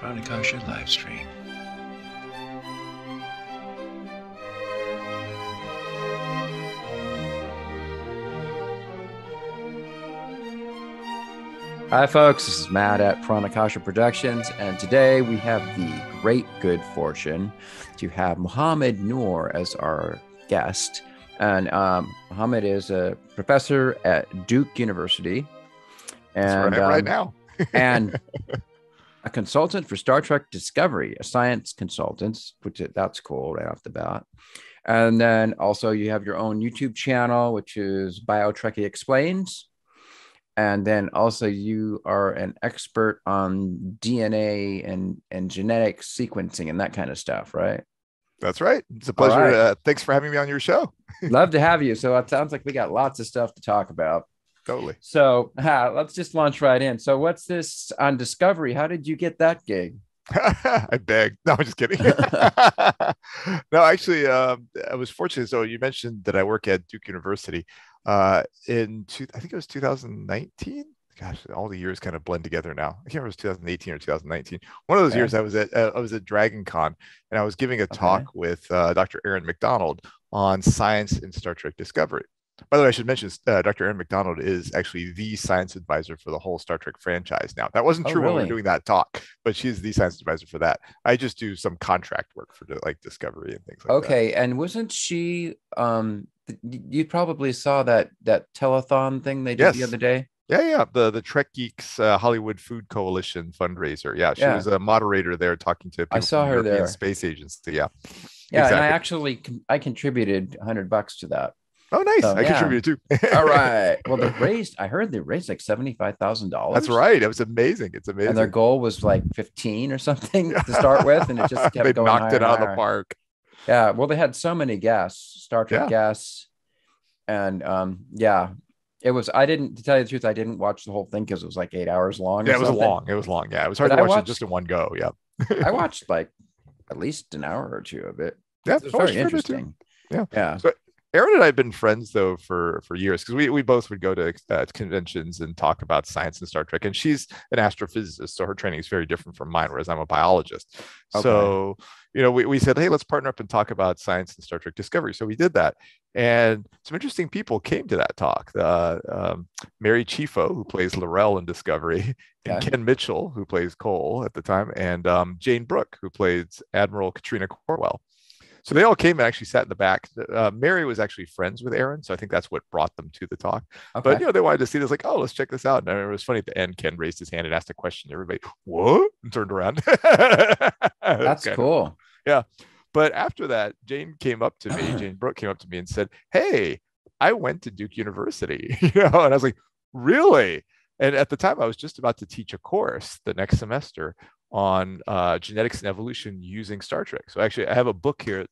Pranakasha live stream. Hi, folks. This is Matt at Pranakasha Productions, and today we have the great good fortune to have Mohamed Noor as our guest. And um, Mohamed is a professor at Duke University, and right, right um, now. and a consultant for Star Trek Discovery, a science consultant, which that's cool right off the bat. And then also you have your own YouTube channel, which is BioTrekkie Explains. And then also you are an expert on DNA and, and genetic sequencing and that kind of stuff, right? That's right. It's a pleasure. right. Uh, thanks for having me on your show. Love to have you. So it sounds like we got lots of stuff to talk about. Totally. So let's just launch right in. So what's this on Discovery? How did you get that gig? I beg. No, I'm just kidding. no, actually, um, I was fortunate. So you mentioned that I work at Duke University. Uh, in two, I think it was 2019. Gosh, all the years kind of blend together now. I can't remember if it was 2018 or 2019. One of those Okay. years, I was at uh, I was at Dragon Con, and I was giving a talk with uh, Dr. Erin McDonald on science in Star Trek Discovery. By the way, I should mention uh, Dr. Erin McDonald is actually the science advisor for the whole Star Trek franchise now. That wasn't Oh, true when we were doing that talk, but she's the science advisor for that. I just do some contract work for like Discovery and things like that. Okay, and wasn't she? Um, you probably saw that that telethon thing they did the other day. Yeah, yeah. The the Trek Geeks uh, Hollywood Food Coalition fundraiser. Yeah, she Yeah. was a moderator there talking to people I saw from her European there. Space Agency. Yeah. Yeah, and I actually I contributed hundred bucks to that. Oh, nice. So, I yeah. contributed too. All right. Well, they raised. I heard they raised like seventy five thousand dollars. That's right. It was amazing. It's amazing. And their goal was like fifteen or something to start with, and it just kept they going. knocked it out of the park. Yeah. Well, they had so many guests, Star Trek Yeah. guests, and um, yeah, it was. I didn't to tell you the truth. I didn't watch the whole thing because it was like eight hours long. Yeah, it was something. long. It was long. Yeah, it was hard But to watch watched- it just in one go. Yeah. I watched like at least an hour or two of it. Yeah, It was very bit too. interesting. Yeah. Yeah. Erin and I had been friends though for for years because we we both would go to uh, conventions and talk about science and Star Trek. And she's an astrophysicist, so her training is very different from mine, whereas I'm a biologist. Okay. So you know, we, we said, hey, let's partner up and talk about science and Star Trek Discovery. So we did that, and some interesting people came to that talk. Uh, um, Mary Chieffo, who plays L'Rell in Discovery, and Okay. Ken Mitchell, who plays Kol at the time, and um, Jayne Brook, who plays Admiral Katrina Cornwell. So they all came and actually sat in the back. Uh, Mary was actually friends with Erin, so I think that's what brought them to the talk. Okay. But you know, they wanted to see this, like, oh, let's check this out. And I remember it was funny at the end. Ken raised his hand and asked a question. Everybody, what? And turned around. That's of- cool. But after that, Jayne came up to me. Jayne Brook came up to me and said, "Hey, I went to Duke University." You know, and I was like, "Really?" And at the time, I was just about to teach a course the next semester on uh, genetics and evolution using Star Trek. So actually, I have a book here.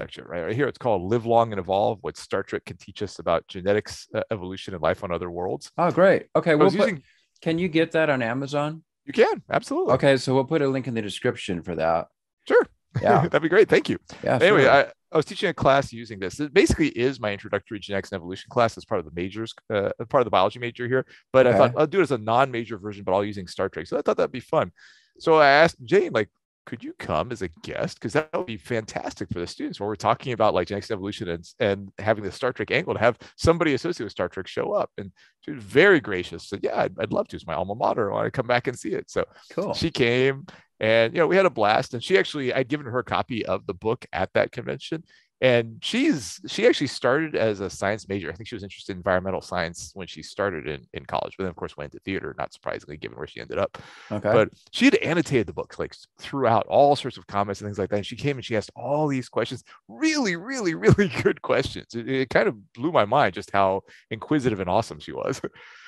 Actually, right, right here, it's called "Live Long and Evolve: What Star Trek Can Teach Us About Genetics, uh, Evolution, and Life on Other Worlds." Oh, great. Okay. We'll using. can you get that on Amazon? You can absolutely. Okay. So we'll put a link in the description for that. Sure. Yeah. That'd be great. Thank you. Yeah. anyway, sure. I, I was teaching a class using this. It basically is my introductory genetics and evolution class as part of the majors, uh, part of the biology major here. But I thought I'll do it as a non-major version, but all using Star Trek. So I thought that'd be fun. So I asked Jayne, like, could you come as a guest? Because that would be fantastic for the students when we're talking about like genetics and evolution and, and having the Star Trek angle to have somebody associated with Star Trek show up. And she was very gracious. Said, yeah, I'd, I'd love to. It's my alma mater. I want to come back and see it. So cool. she came and you know we had a blast and she actually i'd given her a copy of the book at that convention and she's she actually started as a science major i think she was interested in environmental science when she started in, in college but then of course went into theater not surprisingly given where she ended up Okay. but she had annotated the books like throughout all sorts of comments and things like that and she came and she asked all these questions really really really good questions it, it kind of blew my mind just how inquisitive and awesome she was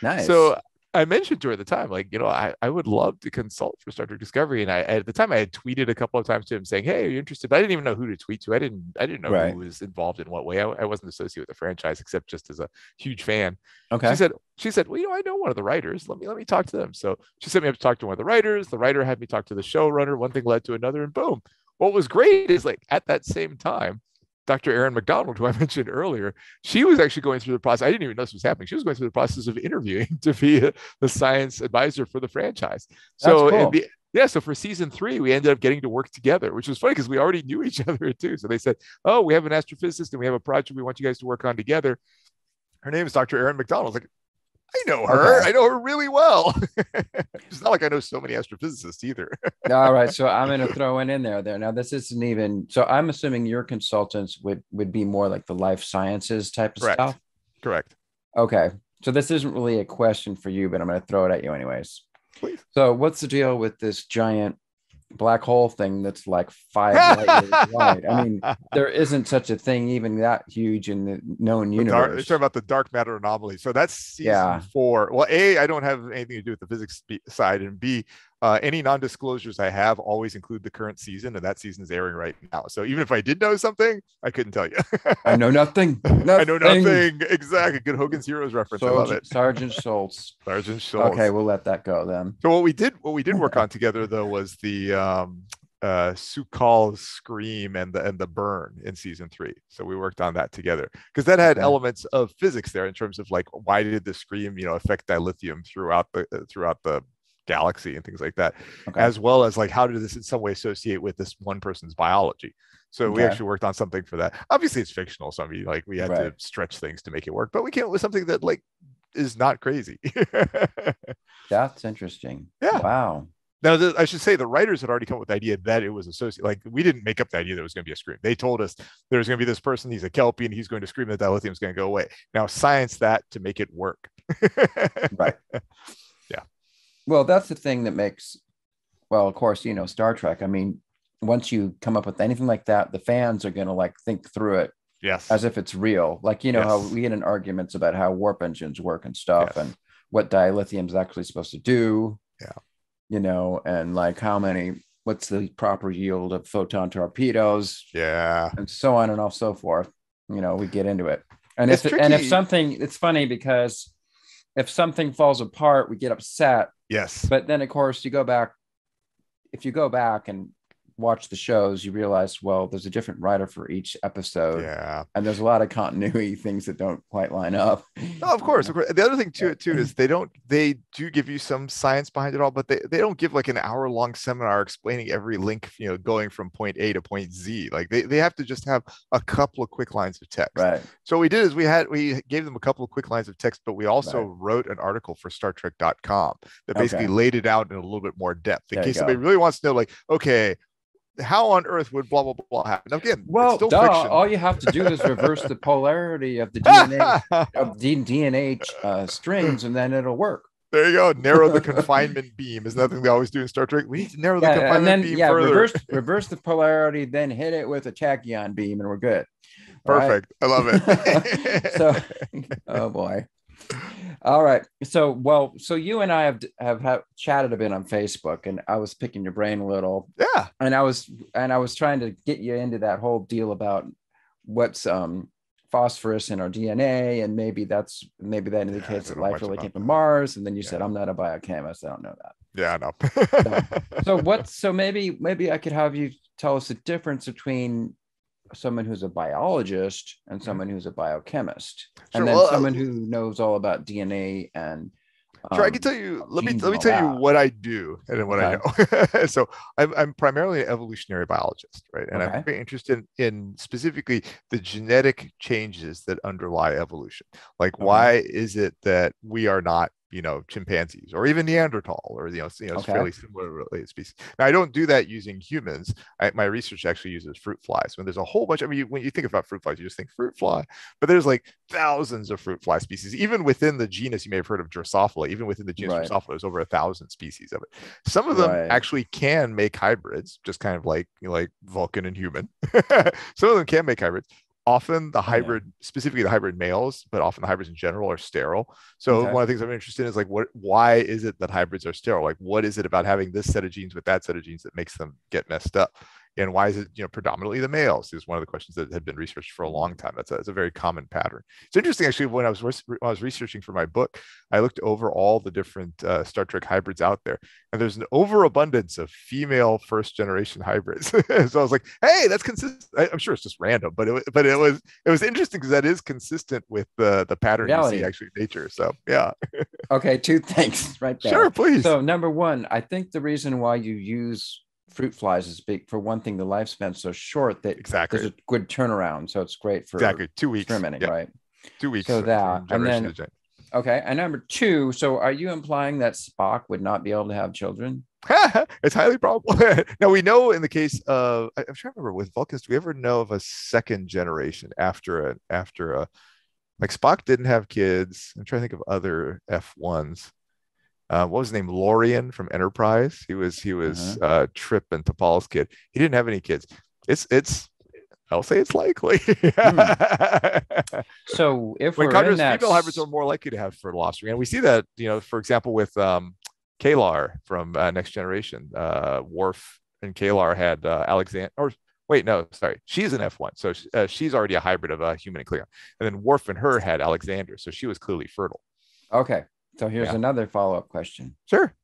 nice. so I mentioned to her at the time, like, you know, I, I would love to consult for Star Trek Discovery. And I at the time I had tweeted a couple of times to him saying, Hey, are you interested? But I didn't even know who to tweet to. I didn't I didn't know Right. who was involved in what way. I, I wasn't associated with the franchise except just as a huge fan. okay. She said, she said, Well, you know, I know one of the writers. Let me let me talk to them. So she sent me up to talk to one of the writers. The writer had me talk to the showrunner. One thing led to another, and boom. What was great is like at that same time, Dr. Erin McDonald, who I mentioned earlier, she was actually going through the process. I didn't even know this was happening. She was going through the process of interviewing to be the science advisor for the franchise. So cool. the yeah, so for season three, we ended up getting to work together, which was funny because we already knew each other too. So they said, "Oh, we have an astrophysicist and we have a project we want you guys to work on together." Her name is Dr. Erin McDonald. Like, I know her. Okay. I know her really well. it's not like I know so many astrophysicists either. All right, so I'm going to throw in in there. There now, this isn't even. So I'm assuming your consultants would would be more like the life sciences type of Correct. stuff. Correct. Okay, so this isn't really a question for you, but I'm going to throw it at you anyways. Please. So what's the deal with this giant black hole thing that's like five light years wide. I mean, there isn't such a thing even that huge in the known the universe. Dark, you're talking about the dark matter anomaly. So that's season yeah. four. Well, A, I don't have anything to do with the physics side, and B, uh, any non-disclosures I have always include the current season, and that season is airing right now. So even if I did know something, I couldn't tell you. I know nothing. nothing. I know nothing. Exactly. Good Hogan's Heroes reference. Sergeant, I love it. Sergeant Schultz. Sergeant Schultz. Okay, we'll let that go then. So what we did, what we did work on together though, was the um, uh Su'Kal scream and the and the burn in season three. So we worked on that together because that had okay. elements of physics there in terms of like why did the scream you know affect dilithium throughout the uh, throughout the galaxy and things like that, okay. as well as like how did this in some way associate with this one person's biology. So okay. we actually worked on something for that. Obviously, it's fictional, so I mean, like we had right. to stretch things to make it work, but we came up with something that like is not crazy. That's interesting. Yeah. Wow. Now, the, I should say the writers had already come up with the idea that it was associated. Like we didn't make up the idea that it was going to be a scream. They told us there's going to be this person. He's a kelpie, and he's going to scream that dilithium is going to go away. Now, science that to make it work. right. Well, that's the thing that makes, well, of course, you know, Star Trek. I mean, once you come up with anything like that, the fans are going to like think through it. Yes. As if it's real. Like, you know, yes. how we get in arguments about how warp engines work and stuff yes. and what dilithium is actually supposed to do. Yeah. You know, and like how many, what's the proper yield of photon torpedoes? Yeah. And so on and off so forth. You know, we get into it. And it's if, tricky. and if something, it's funny because if something falls apart, we get upset Yes. But then, of course, you go back. If you go back and watch the shows, you realize, well, there's a different writer for each episode. Yeah. And there's a lot of continuity things that don't quite line up. No, of course, of course. The other thing to it too is they don't they do give you some science behind it all, but they, they don't give like an hour long seminar explaining every link, you know, going from point A to point Z. Like they, they have to just have a couple of quick lines of text. Right. So what we did is we had we gave them a couple of quick lines of text, but we also right. wrote an article for Star Trek.com that basically okay. laid it out in a little bit more depth in there case somebody really wants to know, like, okay, how on earth would blah blah blah happen? Again, well, duh, all you have to do is reverse the polarity of the DNA of the DNA uh, strings, and then it'll work. There you go. Narrow the confinement beam is nothing they always do in Star Trek. We need to narrow yeah, the confinement then, beam yeah, further. Reverse, reverse the polarity, then hit it with a tachyon beam, and we're good. Perfect. Right? I love it. so, oh boy. All right. So, well, so you and I have have, have chatted a bit on Facebook, and I was picking your brain a little. Yeah. And I was and I was trying to get you into that whole deal about what's um phosphorus in our DNA, and maybe that's maybe that indicates yeah, that life really came from Mars. And then you yeah. said, "I'm not a biochemist. I don't know that." Yeah, I know. so, so what? So maybe maybe I could have you tell us the difference between someone who's a biologist and mm-hmm. someone who's a biochemist, sure, and then well, uh, someone who knows all about DNA and. Um, sure, I can um, tell you. Let me let me tell you what I do and what okay. I know. so I'm, I'm primarily an evolutionary biologist, right? And okay. I'm very interested in, in, specifically the genetic changes that underlie evolution. Like, okay. why is it that we are not you know chimpanzees or even Neanderthal or you know, you know okay. fairly similar related species. Now I don't do that using humans. I, my research actually uses fruit flies. When there's a whole bunch, I mean, when you think about fruit flies, you just think fruit fly, but there's like thousands of fruit fly species. Even within the genus, you may have heard of Drosophila. Even within the genus right. Drosophila, there's over a thousand species of it. Some of them right. actually can make hybrids, just kind of like you know, like Vulcan and human. Some of them can make hybrids often the oh, hybrid yeah. specifically the hybrid males but often the hybrids in general are sterile so okay. one of the things i'm interested in is like what why is it that hybrids are sterile like what is it about having this set of genes with that set of genes that makes them get messed up and why is it you know predominantly the males is one of the questions that had been researched for a long time. That's a, that's a very common pattern. It's interesting actually when i was when i was researching for my book i looked over all the different uh, star trek hybrids out there and there's an overabundance of female first generation hybrids. So i was like hey that's consistent I, am sure it's just random but it but it was it was interesting because that is consistent with the the pattern Reality. you see actually in nature so yeah. Okay two things right there. Sure please. So number one i think the reason why you use fruit flies is big for one thing the lifespan's so short that exactly. there's a good turnaround so it's great for exactly. Two weeks. experimenting yeah. right? Two weeks so that and then okay and number two so are you implying that spock would not be able to have children? It's highly probable. Now we know in the case of i'm trying to remember with vulcans do we ever know of a second generation after a after a like spock didn't have kids. I'm trying to think of other f1s uh, what was his name? Lorian from Enterprise. He was he was uh-huh. uh, Trip and T'Pol's kid. He didn't have any kids. It's it's I'll say it's likely. hmm. So if when we're in that... female hybrids are more likely to have fertile offspring, and we see that you know, for example, with um, K'Ehleyr from uh, Next Generation, uh, Worf and K'Ehleyr had uh, Alexander. Or wait, no, sorry, she's an F1, so uh, she's already a hybrid of a human and Klingon. And then Worf and her had Alexander, so she was clearly fertile. Okay, so here's yeah. another follow up question. Sure.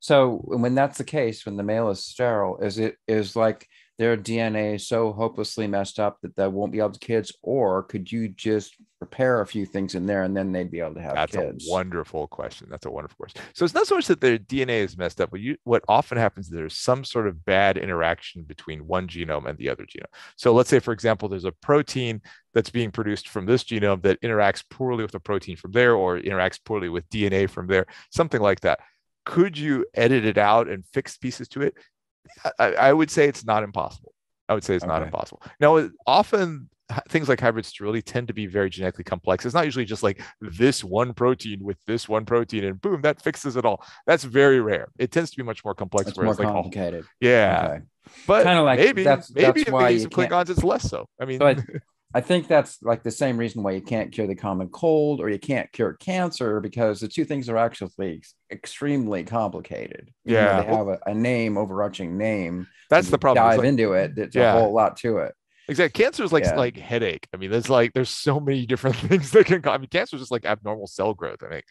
So when that's the case, when the male is sterile, is it is like their DNA is so hopelessly messed up that they won't be able to kids, or could you just repair a few things in there and then they'd be able to have That's kids? a wonderful question. That's a wonderful question. So it's not so much that their DNA is messed up, but you what often happens is there's some sort of bad interaction between one genome and the other genome. So let's say, for example, there's a protein that's being produced from this genome that interacts poorly with the protein from there, or interacts poorly with DNA from there, something like that. Could you edit it out and fix pieces to it? I, I, would say it's not impossible. I would say it's okay. not impossible. Now, often things like hybrid sterility tend to be very genetically complex. It's not usually just like this one protein with this one protein and boom, that fixes it all. That's very rare. It tends to be much more complex. It's more it's complicated. Like, yeah. Okay. But kind of like maybe, that's, maybe that's why you Klingons, it's less so. I mean, but I think that's like the same reason why you can't cure the common cold or you can't cure cancer because the two things are actually extremely complicated. Yeah, they have a, a, name, overarching name. That's the problem. Dive like, into it. There's yeah. a whole lot to it. Exactly. Cancer is like yeah. like headache. I mean, there's like there's so many different things that can. Cause I mean, cancer is just like abnormal cell growth. I think.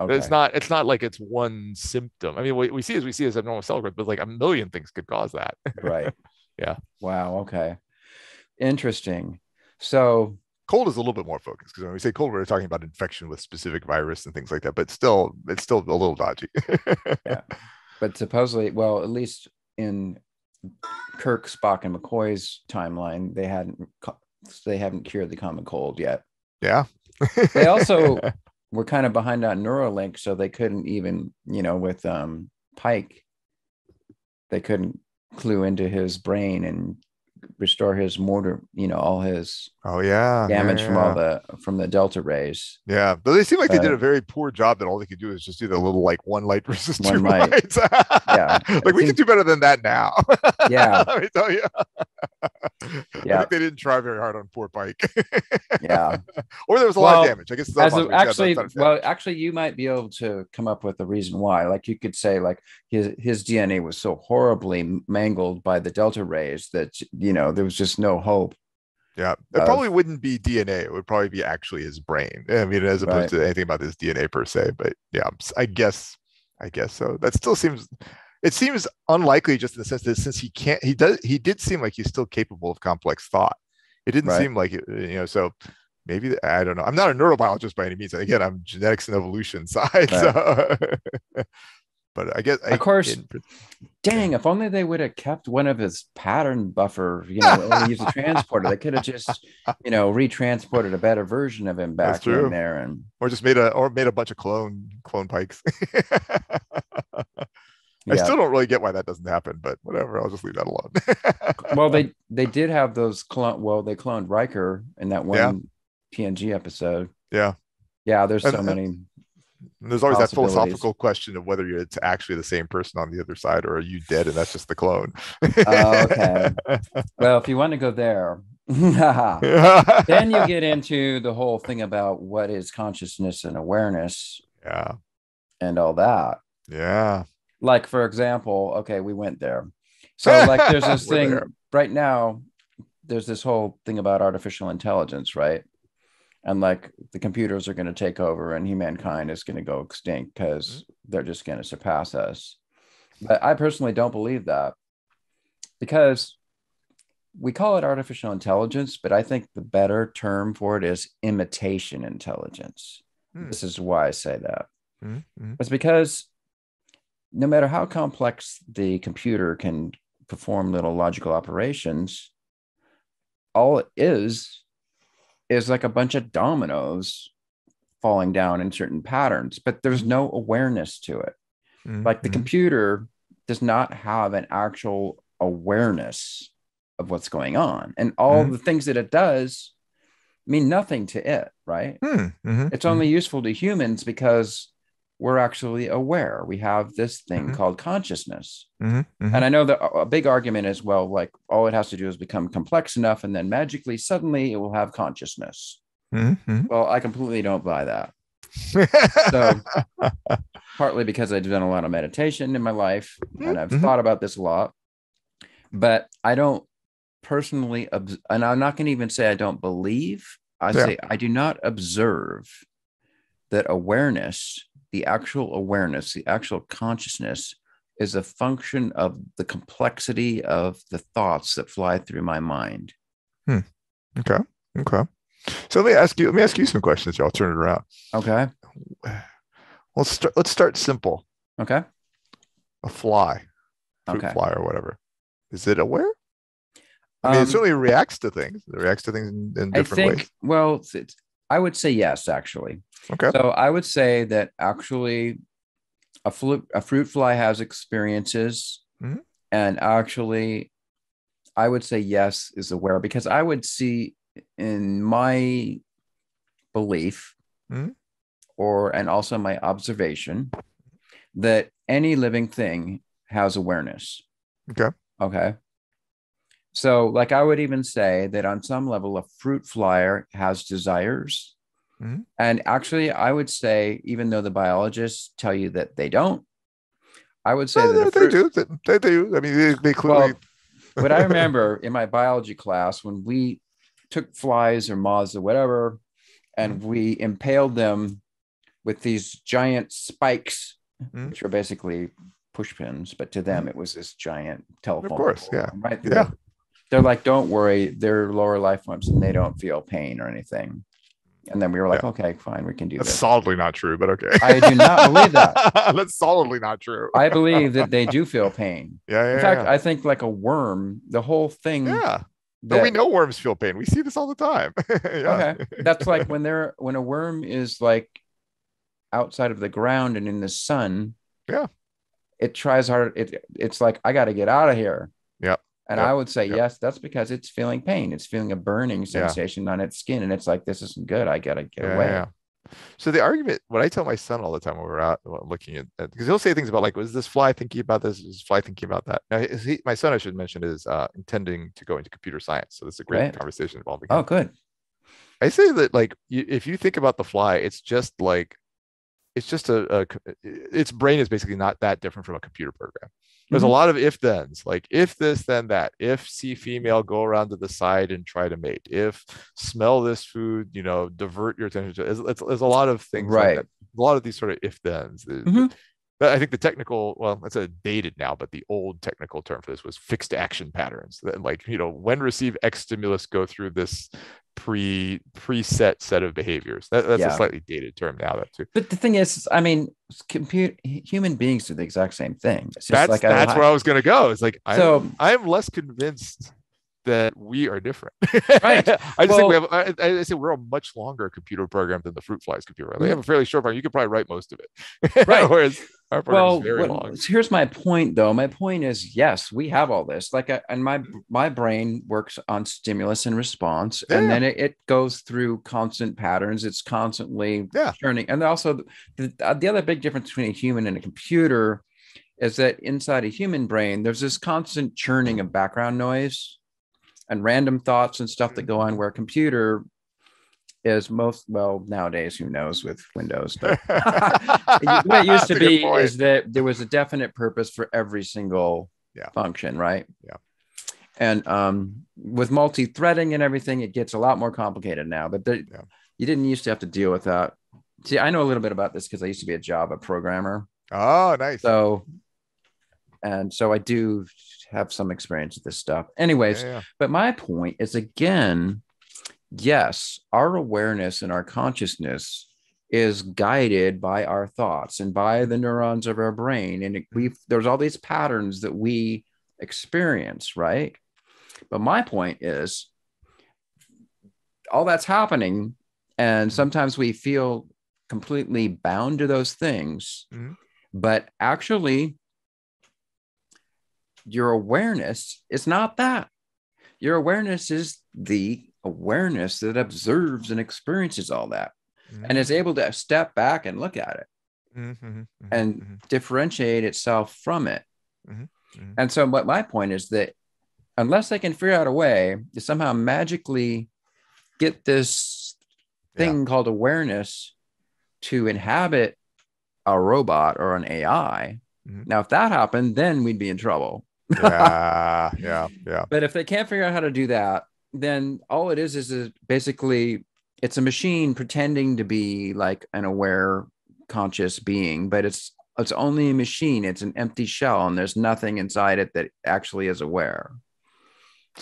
Okay. It's not. It's not like it's one symptom. I mean, what we see as we see as abnormal cell growth, but like a million things could cause that. Right. yeah. Wow. Okay. Interesting. So cold is a little bit more focused because when we say cold, we're talking about infection with specific virus and things like that. But still, it's still a little dodgy. yeah. But supposedly, well, at least in Kirk, Spock, and McCoy's timeline, they hadn't they haven't cured the common cold yet. Yeah. they also were kind of behind on Neuralink, so they couldn't even, you know, with um Pike, they couldn't clue into his brain and restore his mortar, you know, all his oh yeah damage yeah, from all the from the delta rays. Yeah, but they seem like uh, they did a very poor job. That all they could do is just do the little like one light versus two light. lights. yeah, like we can do better than that now. Yeah, let me tell you. yeah, I think they didn't try very hard on poor Pike. yeah, or there was a well, lot of damage. I guess as a, actually, well, actually, you might be able to come up with a reason why. Like you could say, like his his DNA was so horribly mangled by the delta rays that you know there was just no hope yeah, it probably wouldn't be DNA. It would probably be actually his brain. I mean, as opposed right. to anything about his DNA per se. But yeah, I guess, I guess so. That still seems, it seems unlikely, just in the sense that since he can't, he does, he did seem like he's still capable of complex thought. It didn't right. seem like it, you know. So maybe I don't know. I'm not a neurobiologist by any means. Again, I'm genetics and evolution side. Right. So but I guess of I, course, dang, if only they would have kept one of his pattern buffer, you know, only use a transporter. They could have just, you know, retransported a better version of him back in there and or just made a or made a bunch of clone clone pikes. I yeah. still don't really get why that doesn't happen, but whatever. I'll just leave that alone. well, they they did have those clone. Well, they cloned Riker in that one yeah. TNG episode. Yeah, yeah. There's and, so many. And there's always that philosophical question of whether it's actually the same person on the other side or are you dead and that's just the clone. oh, okay. Well, if you want to go there, then you get into the whole thing about what is consciousness and awareness. Yeah. And all that. Yeah. Like, for example, okay, we went there. So like there's this thing there. right now, there's this whole thing about artificial intelligence, right? And like the computers are going to take over and humankind is going to go extinct because Mm-hmm. they're just going to surpass us. But I personally don't believe that because we call it artificial intelligence, but I think the better term for it is imitation intelligence. Hmm. This is why I say that. Mhm, mhm. It's because no matter how complex the computer can perform little logical operations, all it is is like a bunch of dominoes falling down in certain patterns, but there's no awareness to it. Mhm, Like the mhm. computer does not have an actual awareness of what's going on, and all Mhm. the things that it does mean nothing to it, right? Hmm, mhm, it's mhm. only useful to humans because we're actually aware. We have this thing Mhm. called consciousness. Mhm, mhm. And I know that a big argument is well, like all it has to do is become complex enough, and then magically, suddenly, it will have consciousness. Mhm, mhm. Well, I completely don't buy that. So- Partly because I've done a lot of meditation in my life and I've Mhm. thought about this a lot, but I don't personally, obs- and I'm not going to even say I don't believe. I Yeah. say I do not observe that awareness, the actual awareness, the actual consciousness is a function of the complexity of the thoughts that fly through my mind. okay. Okay. So let me ask you. Let me ask you some questions. here. I'll turn it around. Okay. Let's start. Let's start simple. Okay. A fly, fruit Okay. fly or whatever. Is it aware? I mean, Um, it certainly reacts to things. It reacts to things in, in I different think, ways. well, it's, I would say yes, actually. Okay. So I would say that actually a, flu- a fruit fly has experiences. Mhm. And actually, I would say yes is aware because I would see in my belief Mhm. or and also my observation that any living thing has awareness. Okay. Okay. So, like, I would even say that on some level, a fruit flyer has desires. Mhm. And actually, I would say, even though the biologists tell you that they don't, I would say No, that they, a they do. They, they do. I mean, they, they clearly. what I remember in my biology class when we took flies or moths or whatever, and we impaled them with these giant spikes, Mhm. which are basically push pins, but to them it was this giant telephone. Of course, yeah. Right. through Yeah. The- They're like, don't worry, they're lower life forms and they don't feel pain or anything. And then we were like, okay, fine, we can do That's this. solidly not true, but okay. I do not believe that. That's solidly not true. I believe that they do feel pain. yeah, yeah. In fact, yeah. I think like a worm, the whole thing. yeah. No, we know worms feel pain. We see this all the time. yeah. Okay. That's like when they're when a worm is like outside of the ground and in the sun. Yeah. It tries hard. It it's like I got to get out of here. Yep. And Yep. I would say Yep. yes. That's because it's feeling pain. It's feeling a burning Yeah. sensation on its skin, and it's like this isn't good. I gotta get Yeah, away. yeah. So the argument, what I tell my son all the time when we're out looking at, because he'll say things about like, was this fly thinking about this? Is this fly thinking about that? Now, is he, my son, I should mention, is uh, intending to go into computer science. So this is a great Right. conversation involving. Oh, good. I say that like, you, if you think about the fly, it's just like, it's just a, a its brain is basically not that different from a computer program. There's Mhm. a lot of if thens, like if this, then that. If see female, go around to the side and try to mate. If smell this food, you know, divert your attention to. It's, it's, there's a lot of things, like Right. that. A lot of these sort of if thens. Mhm. I think the technical, well, it's a dated now, but the old technical term for this was fixed action patterns. That like, you know, when receive X stimulus, go through this pre preset set of behaviors. That, that's a slightly dated term now. That too. But the thing is, I mean, compute human beings do the exact same thing. It's just that's like that's where I was gonna go. It's like I'm, I'm less convinced that we are different. Right. I just think we have. I, I say we're a much longer computer program than the fruit flies computer. They Mhm. have a fairly short program. You could probably write most of it. Right. Whereas our program well is very what- long. here's my point though my point is yes we have all this like I, and my my brain works on stimulus and response Yeah. and then it, it goes through constant patterns it's constantly Yeah. churning and also the, uh, the other big difference between a human and a computer is that inside a human brain there's this constant churning of background noise and random thoughts and stuff that go on where a computer is most well nowadays who knows with windows but what it used to That's a good be is that there was a definite purpose for every single Yeah. function, right? Yeah. And um, with multi-threading and everything, it gets a lot more complicated now. But Yeah. you didn't used to have to deal with that. See, I know a little bit about this because I used to be a Java programmer. Oh, nice. So, and so I do have some experience with this stuff. Anyways, Yeah, yeah. but my point is again, yes, our awareness and our consciousness is guided by our thoughts and by the neurons of our brain. And we there's all these patterns that we experience, right? But my point is all that's happening, and sometimes we feel completely bound to those things. Mhm. But actually, your awareness is not that. Your awareness is the awareness that observes and experiences all that and is able to step back and look at it Mhm, mhm, mhm, and mhm. differentiate itself from it. Mhm, mhm. And so, what my point is that unless they can figure out a way to somehow magically get this thing called awareness to inhabit a robot or an AI, now if that happened, then we'd be in trouble. yeah, yeah, yeah. But if they can't figure out how to do that, then all it is is a, basically it's a machine pretending to be like an aware, conscious being, but it's it's only a machine. It's an empty shell, and there's nothing inside it that actually is aware.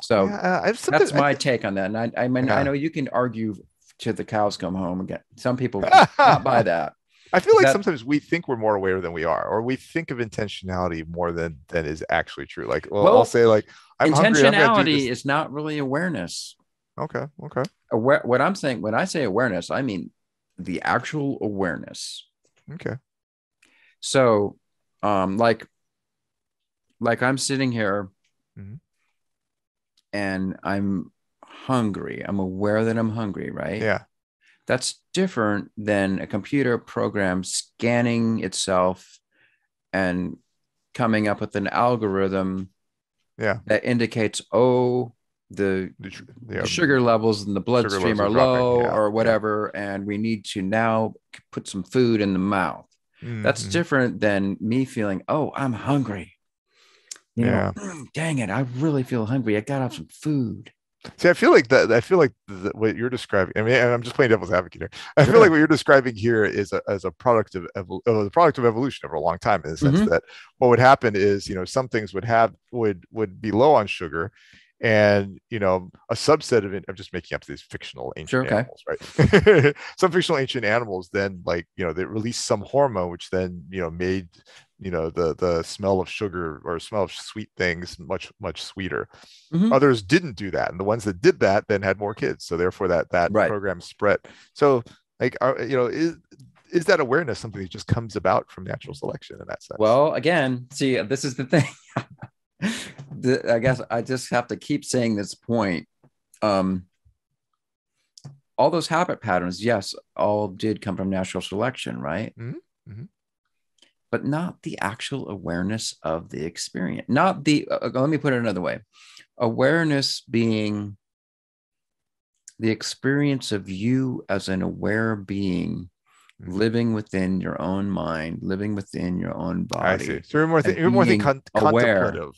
So Yeah, I've that's my take on that. And I, I mean, I know you can argue to the cows come home again. Some people not buy that. I feel like That- sometimes we think we're more aware than we are, or we think of intentionality more than than is actually true. Like, well, Well, I'll say like, I'm Intentionality is not really awareness. Okay, okay, Aware, what I'm saying when I say awareness, I mean the actual awareness. okay. So, um, like, like I'm sitting here, Mhm. and I'm hungry. I'm aware that I'm hungry, right? Yeah, That's different than a computer program scanning itself and coming up with an algorithm yeah. that indicates, oh, the The, the sugar levels in the bloodstream are are low yeah, or yeah. whatever, and we need to now put some food in the mouth. That's mhm. different than me feeling, oh, I'm hungry. You Yeah. know, "Mm, dang it, I really feel hungry. I gotta have some food. See, I feel like that. I feel like the, what you're describing. I mean, and I'm just playing devil's advocate here. I feel like what you're describing here is a, as a product of evol- uh, the product of evolution over a long time. In the sense Mhm. that what would happen is, you know, some things would have would would be low on sugar, and you know, a subset of it. I'm just making up these fictional ancient Sure, okay. animals, right? some fictional ancient animals then, like you know, they released some hormone, which then you know made you know the the smell of sugar or smell of sweet things much much sweeter Mhm. others didn't do that and the ones that did that then had more kids so therefore that that Right. program spread so like are, you know is is that awareness something that just comes about from natural selection in that sense Well, again, see, this is the thing. the, I guess I just have to keep saying this point. Um, all those habit patterns, yes, all did come from natural selection, right? Mhm, mhm. But not the actual awareness of the experience. Not the, uh, let me put it another way awareness being the experience of you as an aware being Mhm. living within your own mind, living within your own body. i see so you're more, th- you're more think con- aware. contemplative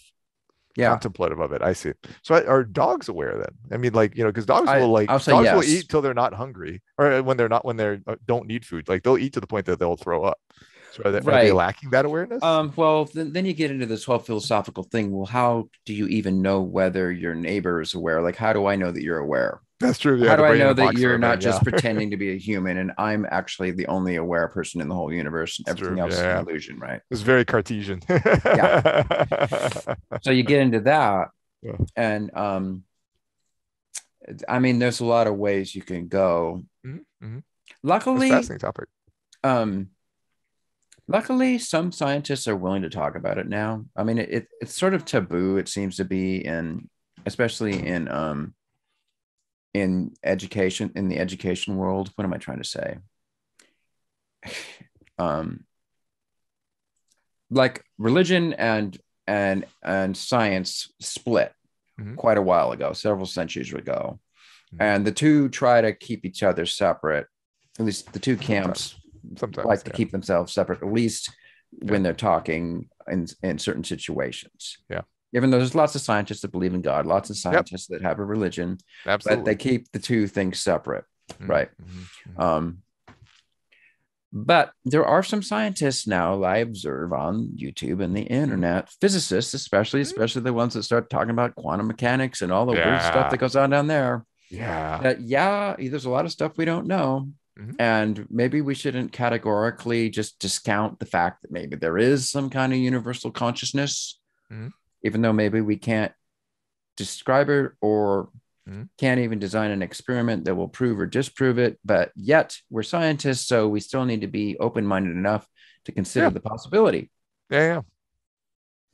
Yeah. contemplative of it i see so are dogs aware then i mean like you know because dogs I- will like dogs will eat till they're not hungry or uh, when they're not when they're uh, don't need food like they'll eat to the point that they'll throw up so are they, are they lacking that awareness Um, well, then, then you get into this whole philosophical thing. Well, how do you even know whether your neighbor is aware? Like, how do I know that you're aware? That's true yeah, how do I know that you're not thing, just yeah. pretending to be a human and I'm actually the only aware person in the whole universe and true, everything else is an illusion, right? It's very Cartesian. So you get into that, Yeah. and um, I mean, there's a lot of ways you can go. Mhm, mhm. It's a Luckily, fascinating topic. um luckily some scientists are willing to talk about it now i mean it, it it's sort of taboo it seems to be in especially in um in education in the education world what am i trying to say um like religion and and and science split Mhm. quite a while ago several centuries ago Mhm. and the two try to keep each other separate at least the two camps Sometimes like to keep themselves separate, at least when they're talking in, in certain situations. Yeah. Even though there's lots of scientists that believe in God, lots of scientists that have a religion, Absolutely. but they keep the two things separate. Mhm, right. mhm, mhm. Um, but there are some scientists now I observe on YouTube and the internet, physicists, especially, especially the ones that start talking about quantum mechanics and all the weird stuff that goes on down there. yeah. That yeah, there's a lot of stuff we don't know. Mhm. And maybe we shouldn't categorically just discount the fact that maybe there is some kind of universal consciousness, Mhm. Even though maybe we can't describe it or Mhm. can't even design an experiment that will prove or disprove it. But yet we're scientists, so we still need to be open minded enough to consider Yeah. the possibility. Yeah,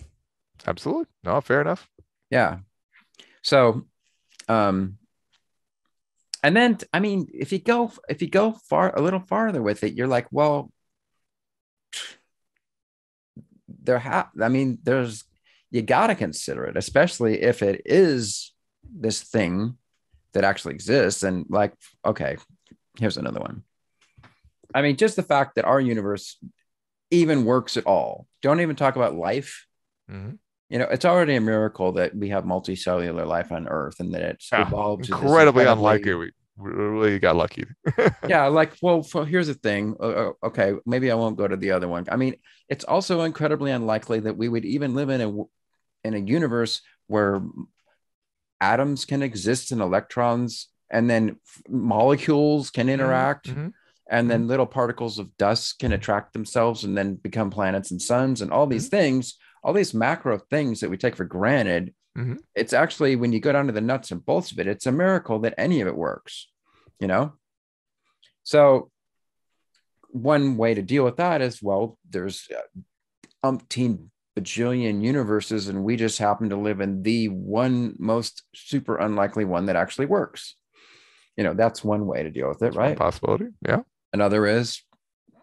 yeah. Absolutely. No, fair enough. Yeah. So, um, and then I mean, if you go if you go far a little farther with it, you're like, well, there have I mean, there's you got to consider it, especially if it is this thing that actually exists. And like, okay, here's another one. I mean, just the fact that our universe even works at all. Don't even talk about life Mhm. you know, it's already a miracle that we have multicellular life on Earth and that it's Yeah, evolved. this Incredibly unlikely. We, we really got lucky. Yeah, like, well, for, here's the thing. Uh, uh, okay, maybe I won't go to the other one. I mean, it's also incredibly unlikely that we would even live in a w- in a universe where atoms can exist and electrons, and then f- molecules can interact, Mhm. and then little particles of dust can attract themselves and then become planets and suns, and all these things, all these macro things that we take for granted. Mhm. It's actually when you go down to the nuts and bolts of it, it's a miracle that any of it works. You know, so one way to deal with that is well, there's umpteen bajillion universes, and we just happen to live in the one most super unlikely one that actually works. You know, that's one way to deal with it, right? Possibility. Yeah. Another is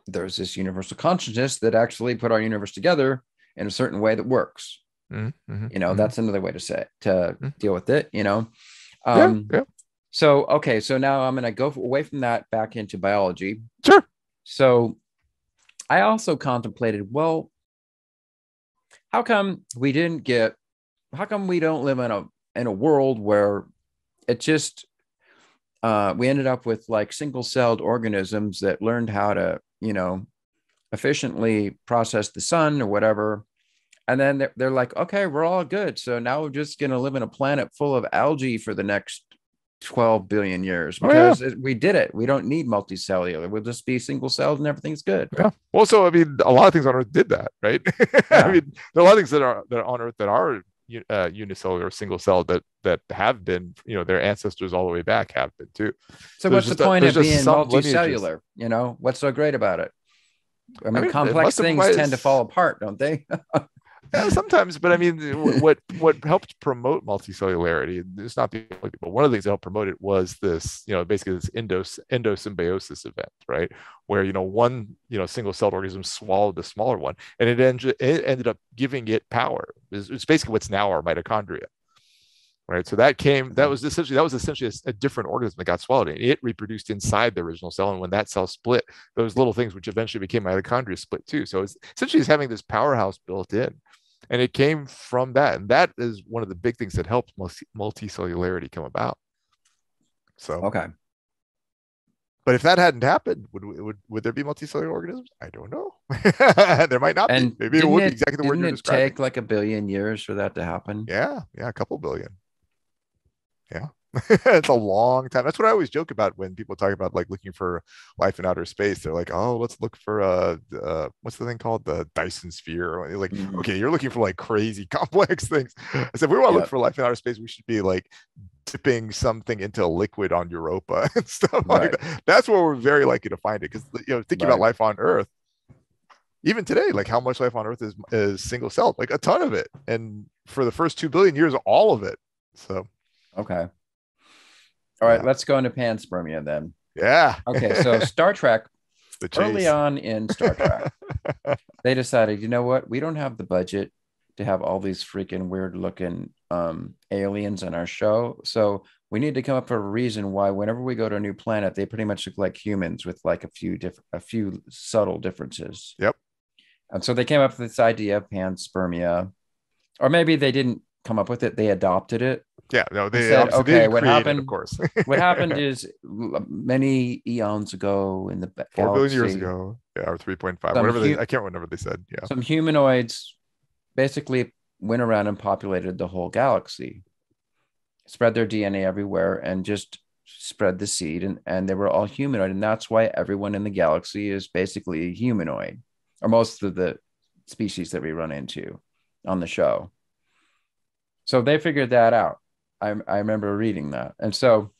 there's this universal consciousness that actually put our universe together in a certain way that works. Mhm, mhm, You know, mhm. that's another way to say it, to Mhm. deal with it. You know, yeah, um, yeah. so okay, so now I'm going to go away from that back into biology. Sure. So I also contemplated, well, how come we didn't get how come we don't live in a in a world where it just uh we ended up with like single-celled organisms that learned how to, you know, efficiently process the sun or whatever. And then they're, they're like, okay, we're all good. So now we're just going to live in a planet full of algae for the next 12 billion years Oh, yeah. because we did it. We don't need multicellular. We'll just be single celled and everything's good. Yeah. Well, so I mean, a lot of things on Earth did that, right? Yeah. I mean, there are a lot of things that are that are on Earth that are uh, unicellular, single cell that that have been, you know, their ancestors all the way back have been too. So There's what's the just a- point of being some lineages. multicellular? You know, what's so great about it? I mean, mean, complex things tend to fall apart, don't they? Yeah, sometimes, but I mean, what what helped promote multicellularity? It's not the only but one of the things that helped promote it was this, you know, basically this endos endosymbiosis event, right? Where you know one, you know, single celled organism swallowed the smaller one, and it ended it ended up giving it power. It's, it's basically what's now our mitochondria, right? So that came that was essentially that was essentially a, a different organism that got swallowed, and it reproduced inside the original cell, and when that cell split, those little things which eventually became mitochondria split too. So it's essentially it's having this powerhouse built in and it came from that. And that is one of the big things that helped multicellularity come about. So okay. but if that hadn't happened would would would there be multicellular organisms? I don't know. There might not And be maybe it would be exactly the word you're it describing. take like a billion years for that to happen? yeah. Yeah a couple billion. Yeah it's a long time. That's what i always joke about when people talk about like looking for life in outer space. They're like oh let's look for uh, uh what's the thing called? The dyson sphere. Or, like Mhm. okay you're looking for like crazy complex things. I said if we want to Yeah. look for life in outer space we should be like dipping something into a liquid on europa and stuff like that. That's where we're very likely to find it because you know thinking about life on earth even today like how much life on earth is is single celled like a ton of it and for the first two billion years all of it so Okay. All right, Yeah. let's go into panspermia then. yeah Okay, so Star Trek the early on in Star Trek, they decided, you know what? We don't have the budget to have all these freaking weird looking um, aliens on our show. So we need to come up with a reason why whenever we go to a new planet, they pretty much look like humans with like a few different, a few subtle differences. Yep. And so they came up with this idea of panspermia, or maybe they didn't come up with it; they adopted it. Yeah, no, they said, okay, what create it, happened- of course. What happened is many eons ago in the ba- Four billion years ago, yeah, or three point five, whatever they. I can't remember they said. Yeah, some humanoids basically went around and populated the whole galaxy, spread their DNA everywhere, and just spread the seed. And, and they were all humanoid. And that's why everyone in the galaxy is basically a humanoid, or most of the species that we run into on the show. So they figured that out. I, I remember reading that. And so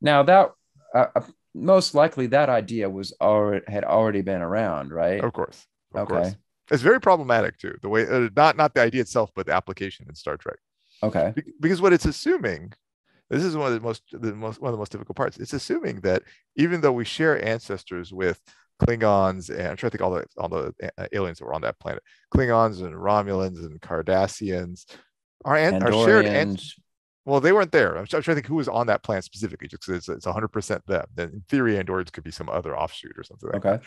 now that uh, uh, most likely that idea was already had already been around, right? of course, of Okay. course. It's very problematic too. The way, uh, not not the idea itself, but the application in Star Trek. Okay. Be- because what it's assuming this is one of the most the most one of the most difficult parts it's assuming that even though we share ancestors with klingons and i'm trying to think all the all the uh, aliens that were on that planet klingons and romulans and cardassians our, an- our shared an-. Well they weren't there. I'm, try- I'm trying to think who was on that planet specifically just because it's, it's 100% them. Then in theory andorians could be some other offshoot or something like that. Okay.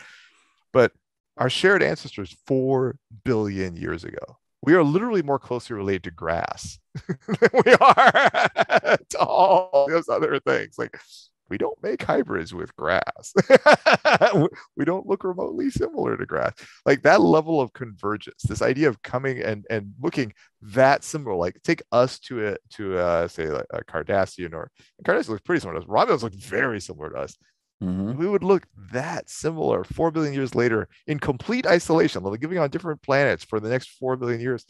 but our shared ancestors 4 billion years ago we are literally more closely related to grass than we are to all. Those other things like we don't make hybrids with grass We- don't look remotely similar to grass like that level of convergence this idea of coming and and looking that similar like take us to a to uh say like a cardassian or cardassian looks pretty similar to us romulans look very similar to us Mhm. we would look that similar four billion years later in complete isolation, like living on different planets for the next four billion years.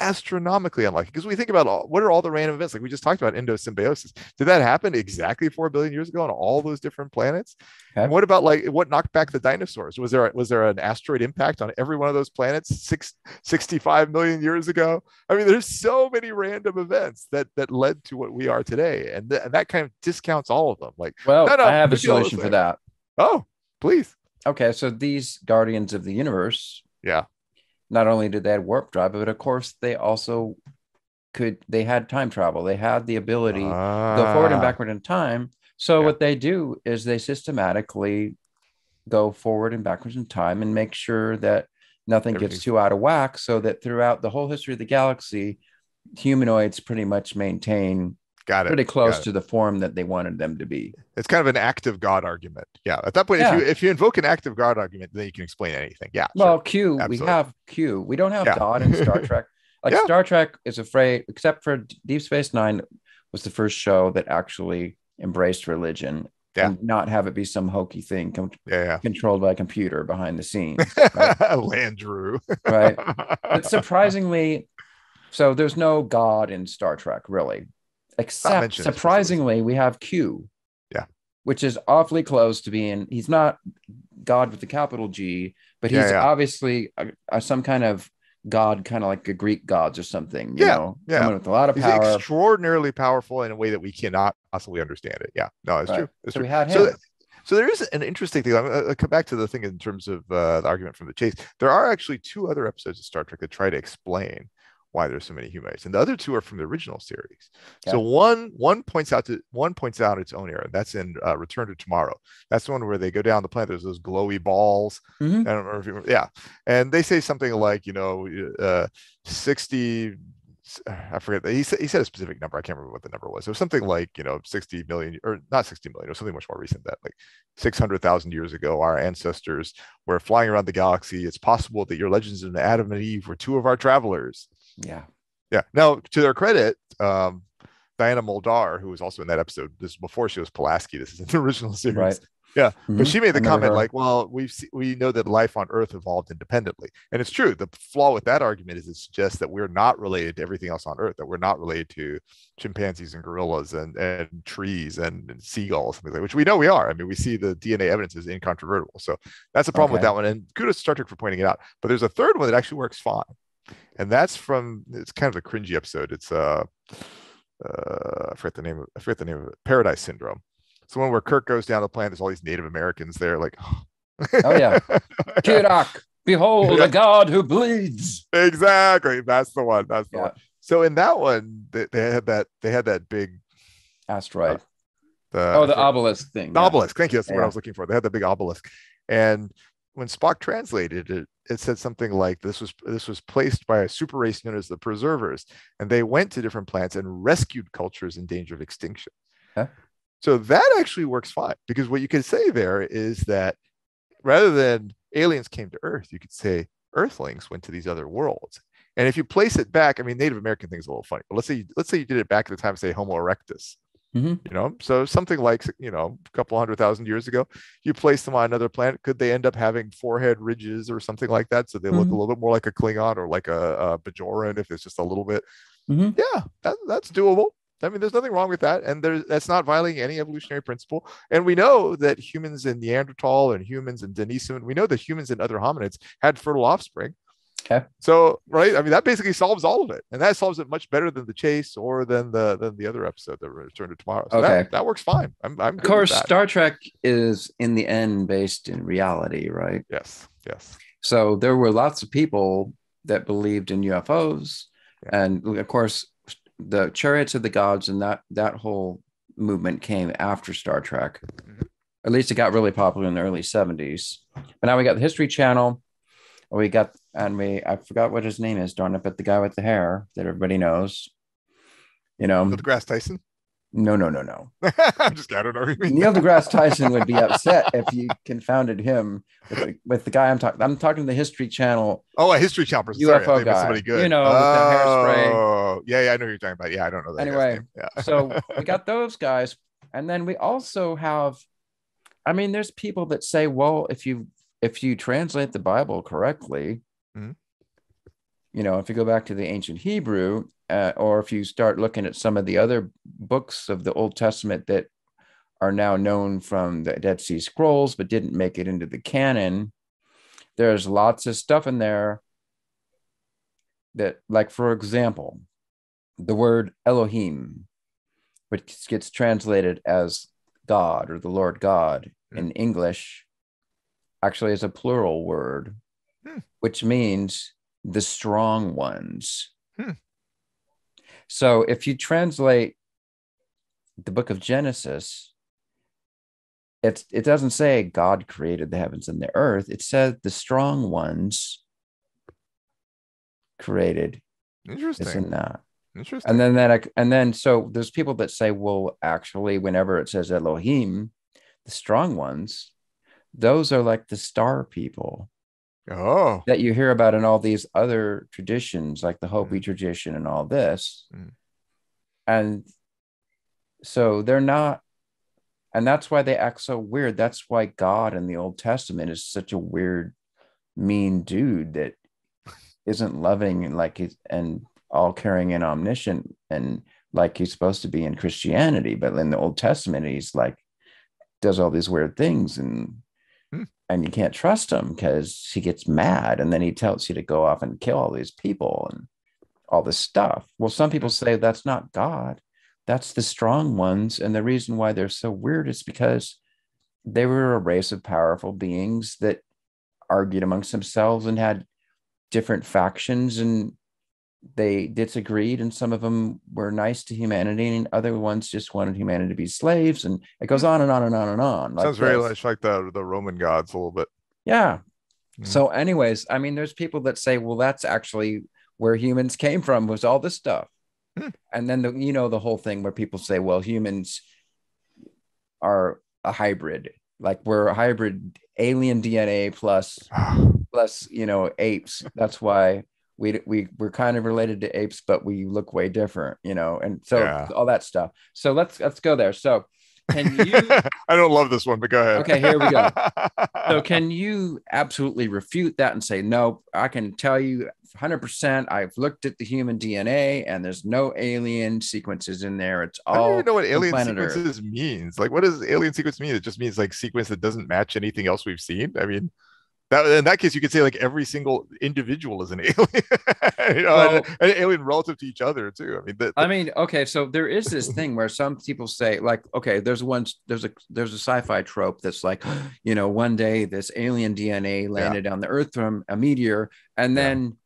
Astronomically unlikely because we think about all, what are all the random events like we just talked about endosymbiosis. Did that happen exactly four billion years ago on all those different planets? Okay. And what about like what knocked back the dinosaurs? Was there was there an asteroid impact on every one of those planets six, 65 million years ago? I mean, there's so many random events that that led to what we are today, and, th- and that kind of discounts all of them. Like, Well, No, no, I have a we feel the solution for that. oh, please, Okay, so these guardians of the universe, yeah. Not only did they have warp drive, but of course they also could they had time travel. They had the ability to go forward and Ah, backward in time. So Yeah. what they do is they systematically go forward and backwards in time and make sure that nothing gets too out of whack so that throughout the whole history of the galaxy humanoids pretty much maintain Got it. pretty close it. to the form that they wanted them to be. It's kind of an active God argument. Yeah. At that point, Yeah. if you if you invoke an active God argument, then you can explain anything. Yeah. Well, sure. Q, we have Q. We don't have Yeah. God in Star Trek. Like Yeah. Star Trek is afraid, except for Deep Space Nine, was the first show that actually embraced religion Yeah. and not have it be some hokey thing com- yeah. controlled by a computer behind the scenes. yeah. Landru. right. But surprisingly, so there's no God in Star Trek, really. Except surprisingly, we have Q. Yeah. Which is awfully close to being, he's not God with the capital G, but he's Yeah, yeah. obviously a, a- some kind of God, kind of like the Greek gods or something. You Yeah, know, yeah. someone with a lot of He's power. extraordinarily powerful in a way that we cannot possibly understand it. Yeah. No, it's Right. true. It's So true. we had So, him. so there is an interesting thing. I'm gonna come back to the thing in terms of uh, the argument from the chase. There are actually two other episodes of Star Trek that try to explain why there's so many humanoids, and the other two are from the original series. So one one points out to one points out its own era. That's in uh, Return to Tomorrow. That's the one where they go down the planet. There's those glowy balls. Mhm. I don't remember if you remember. Yeah, and they say something like you know uh, sixty. I forget. He said he said a specific number. I can't remember what the number was. It was something like you know sixty million or not sixty million. It was something much more recent. That like six hundred thousand years ago, our ancestors were flying around the galaxy. It's possible that your legends of Adam and Eve were two of our travelers. Yeah. Yeah. Now, to their credit, um, Diana Muldaur, who was also in that episode, this is before she was Pulaski. This is in the original series. Right. Yeah, Mhm. but she made the comment her. like, "Well, we've se- we know that life on Earth evolved independently, and it's true. The flaw with that argument is it suggests that we're not related to everything else on Earth. That we're not related to chimpanzees and gorillas and and trees and, and seagulls, and things like, which we know we are. I mean, we see the DNA evidence is incontrovertible. So that's a problem with that one. And kudos to Star Trek for pointing it out. But there's a third one that actually works fine, and that's from it's kind of a cringy episode. It's uh, uh I forget the name of I forget the name of it. Paradise Syndrome. It's the one where Kirk goes down the planet. There's all these Native Americans there, like Oh, yeah. Kirok, behold Yeah. a god who bleeds. exactly. That's the one. That's the Yeah. one. So in that one, they, they had that they had that big Asteroid. the oh, the obelisk thing. the yeah. obelisk. Thank you. That's what I was looking for. They had the big obelisk, and when Spock translated it, it said something like this was this was placed by a super race known as the Preservers, and they went to different planets and rescued cultures in danger of extinction. Huh? So that actually works fine because what you could say there is that rather than aliens came to Earth, you could say Earthlings went to these other worlds. And if you place it back, I mean, Native American thing's a little funny. But let's say let's say you did it back at the time, say Homo erectus. Mhm. You know, so something like you know a couple hundred thousand years ago, you place them on another planet. Could they end up having forehead ridges or something like that, so they look Mhm. a little bit more like a Klingon or like a, a Bajoran if it's just a little bit? Mhm. Yeah, that, that's doable. I mean, there's nothing wrong with that, and there's that's not violating any evolutionary principle. And we know that humans in Neanderthal and humans in Denisovan, we know that humans and other hominids had fertile offspring. Okay. So, right, I mean, that basically solves all of it, and that solves it much better than the chase or than the than the other episode that Return to Tomorrow. So Okay. that, that works fine. I'm, I'm Of course. Star Trek is in the end based in reality, right? yes, yes, So there were lots of people that believed in UFOs, and of course, the Chariots of the Gods and that that whole movement came after Star Trek. Mhm. At least it got really popular in the early '70s. But now we got the History Channel. We got and we I forgot what his name is, darn it, but the guy with the hair that everybody knows. You know, Neil deGrasse Tyson. no, no, no, no. I'm just I don't know. Who you mean. Neil deGrasse Tyson would be upset if you confounded him with the, with the guy I'm talking. I'm talking to the History Channel. Oh, a history chopper. Sorry, UFO meant guy. Somebody good. You know, with the hairspray. Oh, yeah, yeah, I know who you're talking about. Yeah, I don't know that. Anyway, yeah. So we got those guys, and then we also have. I mean, there's people that say, well, if you if you translate the Bible correctly, Mhm. you know, if you go back to the ancient Hebrew, uh, or if you start looking at some of the other books of the Old Testament that are now known from the Dead Sea Scrolls but didn't make it into the canon, there's lots of stuff in there that, like, for example, the word Elohim, which gets translated as God or the Lord God in English, actually is a plural word, Hmm. which means the strong ones. Hmm. So if you translate the book of Genesis, it's it doesn't say God created the heavens and the earth. It says the strong ones created. Interesting. in that. Interesting. And then that and then so there's people that say, well, actually, whenever it says Elohim, the strong ones, those are like the star people oh, that you hear about in all these other traditions, like the Hopi tradition and all this. Mm. And so they're not, and that's why they act so weird. That's why God in the Old Testament is such a weird, mean dude that isn't loving and like he's and all caring and omniscient and like he's supposed to be in Christianity. But in the Old Testament, he's like does all these weird things and. And you can't trust him because he gets mad and then he tells you to go off and kill all these people and all this stuff. Well, some people say that's not God. That's the strong ones. And the reason why they're so weird is because they were a race of powerful beings that argued amongst themselves and had different factions and they disagreed and some of them were nice to humanity and other ones just wanted humanity to be slaves and it goes on and on and on and on like sounds very this. much like the the Roman gods a little bit. yeah Mhm. so anyways i mean there's people that say well that's actually where humans came from was all this stuff Hmm. and then the you know the whole thing where people say well humans are a hybrid like we're a hybrid alien dna plus plus you know apes that's why we we we're kind of related to apes but we look way different you know and so Yeah. all that stuff so let's let's go there so can you I don't love this one, but go ahead. Okay, here we go. so can you absolutely refute that and say no i can tell you 100% i've looked at the human dna and there's no alien sequences in there it's I don't all even know what alien planet Earth. sequences means. Like, what does alien sequence mean? It just means like sequence that doesn't match anything else we've seen. I mean, that in that case, you could say like every single individual is an alien, you know, Well- and an alien relative to each other too. I mean, the, I mean, okay, so there is this thing where some people say, like, okay, there's one, there's a, there's a sci-fi trope that's like, you know, one day this alien DNA landed on the Earth from a meteor, and Yeah. then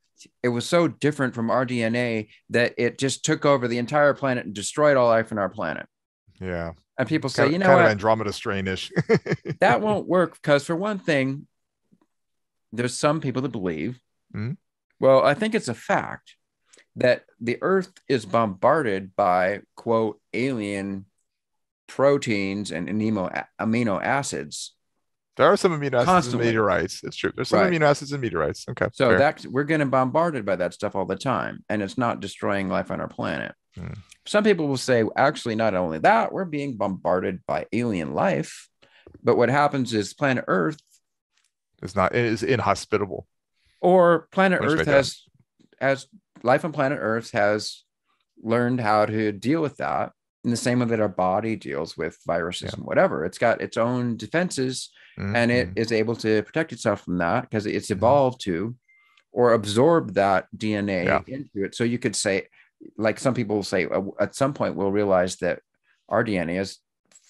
it was so different from our DNA that it just took over the entire planet and destroyed all life on our planet. yeah, And people say, kind, you know kind what, of Andromeda strainish. that won't work because for one thing, there's some people that believe. Mhm. Well, I think it's a fact that the Earth is bombarded by quote alien proteins and amino amino acids. There are some amino acids Constantly. in meteorites. It's true. There's some Right. amino acids in meteorites. Okay. So fair. that's we're getting bombarded by that stuff all the time, and it's not destroying life on our planet. Hmm. Some people will say, actually, not only that, we're being bombarded by alien life. But what happens is planet Earth it's not it is inhospitable. or planet Earth down? has has life on planet Earth has learned how to deal with that in the same way that our body deals with viruses Yeah. and whatever. It's got its own defenses and it Mhm. is able to protect itself from that because it's evolved to or absorb that DNA Yeah. into it. So you could say, like some people will say, uh, at some point we'll realize that our DNA is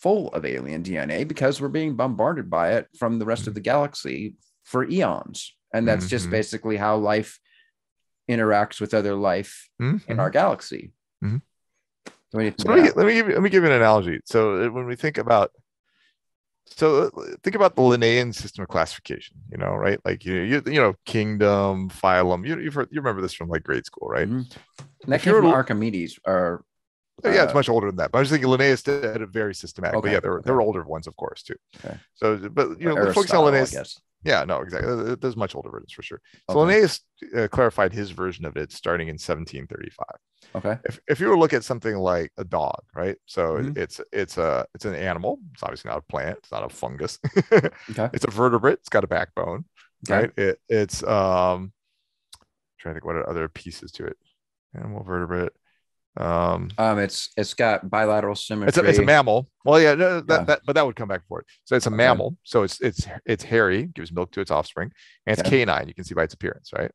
full of alien DNA because we're being bombarded by it from the rest of the galaxy for eons. And that's just Mhm. basically how life interacts with other life in Mhm. our galaxy. Mhm. So what do you think So let me, let me give you, let me give you an analogy. So uh, when we think about so uh, think about the Linnaean system of classification, you know, right? Like you you, you know, kingdom, phylum. You you've heard, you remember this from like grade school, right? Mhm. And that If came from Archimedes or yeah, it's Uh, much older than that. But I was thinking Linnaeus did it very systematic. But Okay, yeah, there were there were older ones, of course, too. Okay. So, but you know, Aristotle, focusing on Linnaeus, yeah, no, exactly. There's much older versions for sure. So Okay. Linnaeus uh, clarified his version of it starting in 1735. Okay. If, if you were to look at something like a dog, right? So Mhm. it's it's a it's an animal. It's obviously not a plant. It's not a fungus. Okay. It's a vertebrate. It's got a backbone, Okay. right? It, it's um, trying to think what are other pieces to it. Animal vertebrate. Um, Um, it's it's got bilateral symmetry. it's a, it's a mammal. Well, yeah, no, that, Yeah. that but that would come back for it. So it's a Okay. mammal. So it's it's it's hairy, gives milk to its offspring, and it's Okay. canine. You can see by its appearance, right?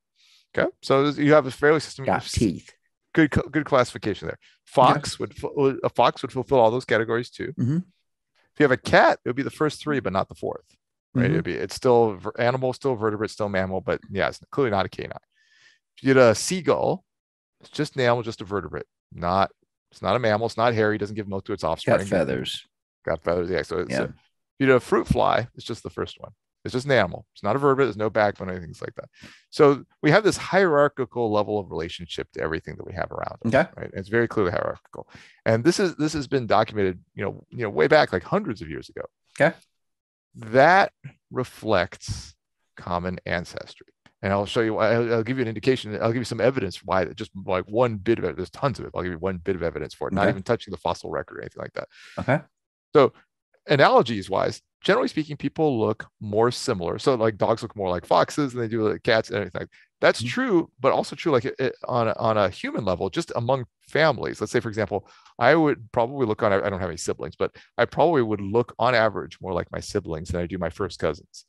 Okay, so you have a fairly system. got teeth. Good good classification there. Fox would would- a fox would fulfill all those categories too. Mhm. If you have a cat, it would be the first three, but not the fourth. Right? Mhm. It'd be it's still animal, still vertebrate, still mammal, but yeah, it's clearly not a canine. If you get a seagull, it's just an animal, just a vertebrate. Not it's not a mammal. It's not hairy. Doesn't give milk to its offspring. Got feathers. Got feathers. Yeah. So it's Yeah. a, you know, a fruit fly, it's just the first one. It's just an animal. It's not a vertebrate. There's no backbone or anything like that. So we have this hierarchical level of relationship to everything that we have around us. Okay. Right. And it's very clearly hierarchical. And this is this has been documented, you know, you know, way back like hundreds of years ago. Okay. That reflects common ancestry. And I'll show you. I'll, I'll give you an indication. I'll give you some evidence why. Just like one bit of it. There's tons of it. I'll give you one bit of evidence for it. Not Okay. even touching the fossil record or anything like that Okay. So, analogies wise, generally speaking, people look more similar. So like dogs look more like foxes than they do like cats and everything. That's Mhm. true, but also true like it, on a, on a human level, just among families. Let's say, for example, I would probably look on. I don't have any siblings, but I probably would look on average more like my siblings than I do my first cousins.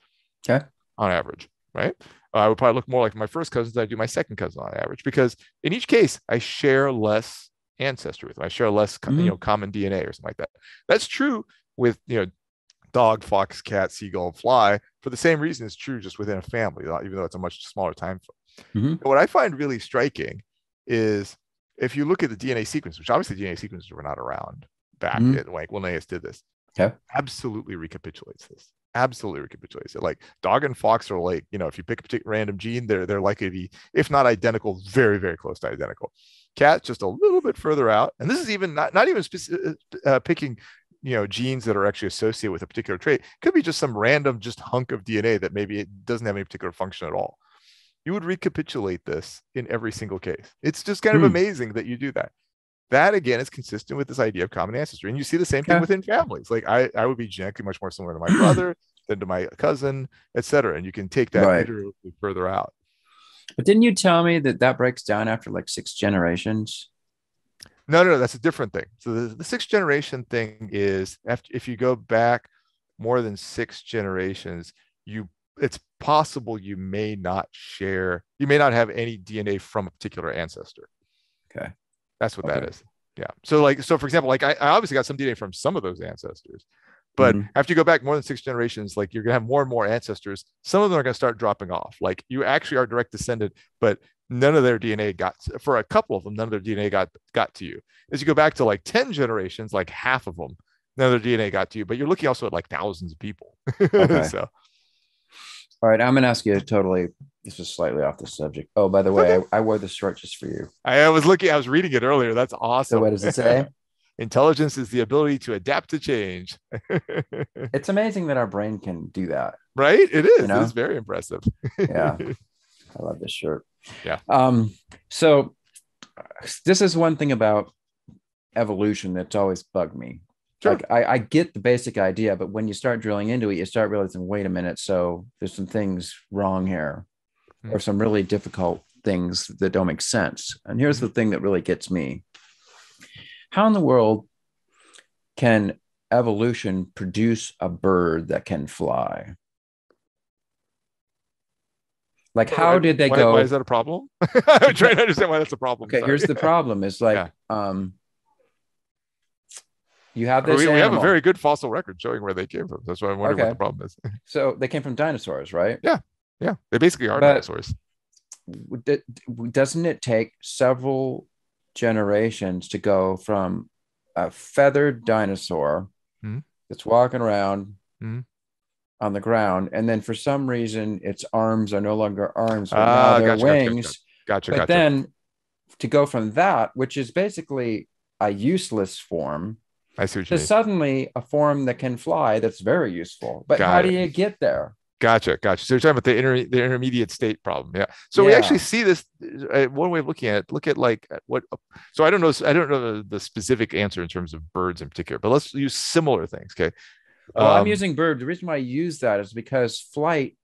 Okay. On average, right? I would probably look more like my first cousins than I do my second cousin on average, because in each case, I share less ancestry with them. I share less, Mhm. you know, common DNA or something like that. That's true with you know dog, fox, cat, seagull, fly for the same reason it's true just within a family, even though it's a much smaller time frame. Mhm. What I find really striking is if you look at the DNA sequence, which obviously DNA sequences were not around back Mhm. at like when Linnaeus did this, Okay. absolutely recapitulates this. Absolutely recapitulates it. Like dog and fox are like, you know, if you pick a particular random gene, they're they're likely to be, if not identical, very, very close to identical. Cat just a little bit further out. And this is even not, not even speci- uh, picking you know genes that are actually associated with a particular trait could be just some random just hunk of dna that maybe it doesn't have any particular function at all you would recapitulate this in every single case it's just kind of Hmm. amazing that you do that that again is consistent with this idea of common ancestry and you see the same thing Okay. within families like i i would be genetically much more similar to my brother than to my cousin etc and you can take that Right. further out But didn't you tell me that that breaks down after like six generations? No, no, no, that's a different thing. So the, the sixth generation thing is after if you go back more than six generations, you it's possible you may not share, you may not have any DNA from a particular ancestor. Okay. That's what that Okay. is. Yeah. So like so for example, like I, I obviously got some DNA from some of those ancestors, but Mhm. after you go back more than six generations, like you're gonna have more and more ancestors. Some of them are gonna start dropping off. Like you actually are direct descendant, but none of their DNA got for a couple of them, none of their DNA got got to you. As you go back to like 10 generations, like half of them, none of their DNA got to you, but you're looking also at like thousands of people. Okay. so All right, I'm gonna ask you a totally. This is slightly off the subject. Oh, by the way, I, I wore this shirt just for you. I was looking, I was reading it earlier. That's awesome. So what does it say? Intelligence is the ability to adapt to change. it's amazing that our brain can do that. right? It is. You know? It's very impressive. Yeah. I love this shirt. Yeah. Um, so this is one thing about evolution that's always bugged me. Sure. Like I, I get the basic idea, but when you start drilling into it, you start realizing, wait a minute, so there's some things wrong here, Hmm. or some really difficult things that don't make sense. And here's Hmm. the thing that really gets me. How in the world can evolution produce a bird that can fly? Like, how did they why, go? Why is that a problem? I'm trying to understand why that's a problem. Okay, Sorry. here's the problem. It's like, Yeah. um, you have we, this we have a very good fossil record showing where they came from. That's why I'm wondering Okay. what the problem is. so they came from dinosaurs, right? Yeah, yeah. they basically are But- dinosaurs. Doesn't it take several generations to go from a feathered dinosaur Mhm. that's walking around Mhm. on the ground, and then for some reason its arms are no longer arms, but Ah, now they're gotcha, gotcha, wings. Gotcha, but gotcha. then to go from that, which is basically a useless form, I see what you to mean. suddenly a form that can fly that's very useful. But Got how it. do you get there? Gotcha, gotcha. So you're talking about the inter the intermediate state problem. Yeah. So we actually see this. Uh, one way of looking at it, look at like what. So I don't know. I don't know the, the specific answer in terms of birds in particular, but let's use similar things. Okay. Well, I'm Um, using bird. The reason why I use that is because flight.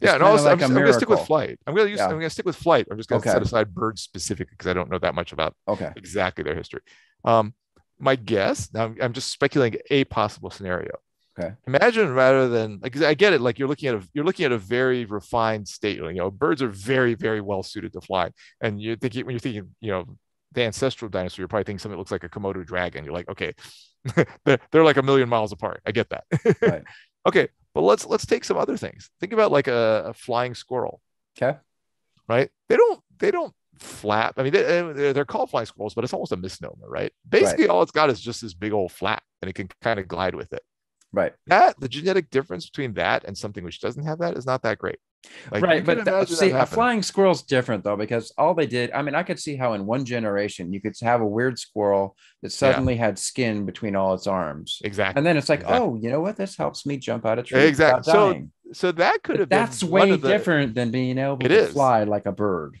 Yeah, and also like I'm, I'm gonna stick with flight. I'm gonna use. Yeah. I'm gonna stick with flight. I'm just gonna Okay. set aside birds specific because I don't know that much about Okay. exactly their history. Um, my guess. Now I'm, just speculating a possible scenario. Okay. Imagine rather than like I get it. Like you're looking at a you're looking at a very refined state. You know, birds are very very well suited to fly, and you're thinking when you're thinking you know the ancestral dinosaur, you're probably thinking something that looks like a Komodo dragon. You're like, okay, they're, they're like a million miles apart. I get that. Right. okay, but let's let's take some other things. Think about like a, a flying squirrel Okay. right? They don't they don't flap. I mean, they, uh, they're, they're called flying squirrels, but it's almost a misnomer, right? Basically, all it's got is just this big old flap, and it can kind of glide with it. Right. That the genetic difference between that and something which doesn't have that is not that great. Like, right. But th- see, a flying squirrel's different though, because all they did, I mean, I could see how in one generation you could have a weird squirrel that suddenly had skin between all its arms. exactly. And then it's like, Exactly. oh, you know what? This helps me jump out of trees. Exactly. So. So that could But have been that's one way of the- different than being able It to is. fly like a bird.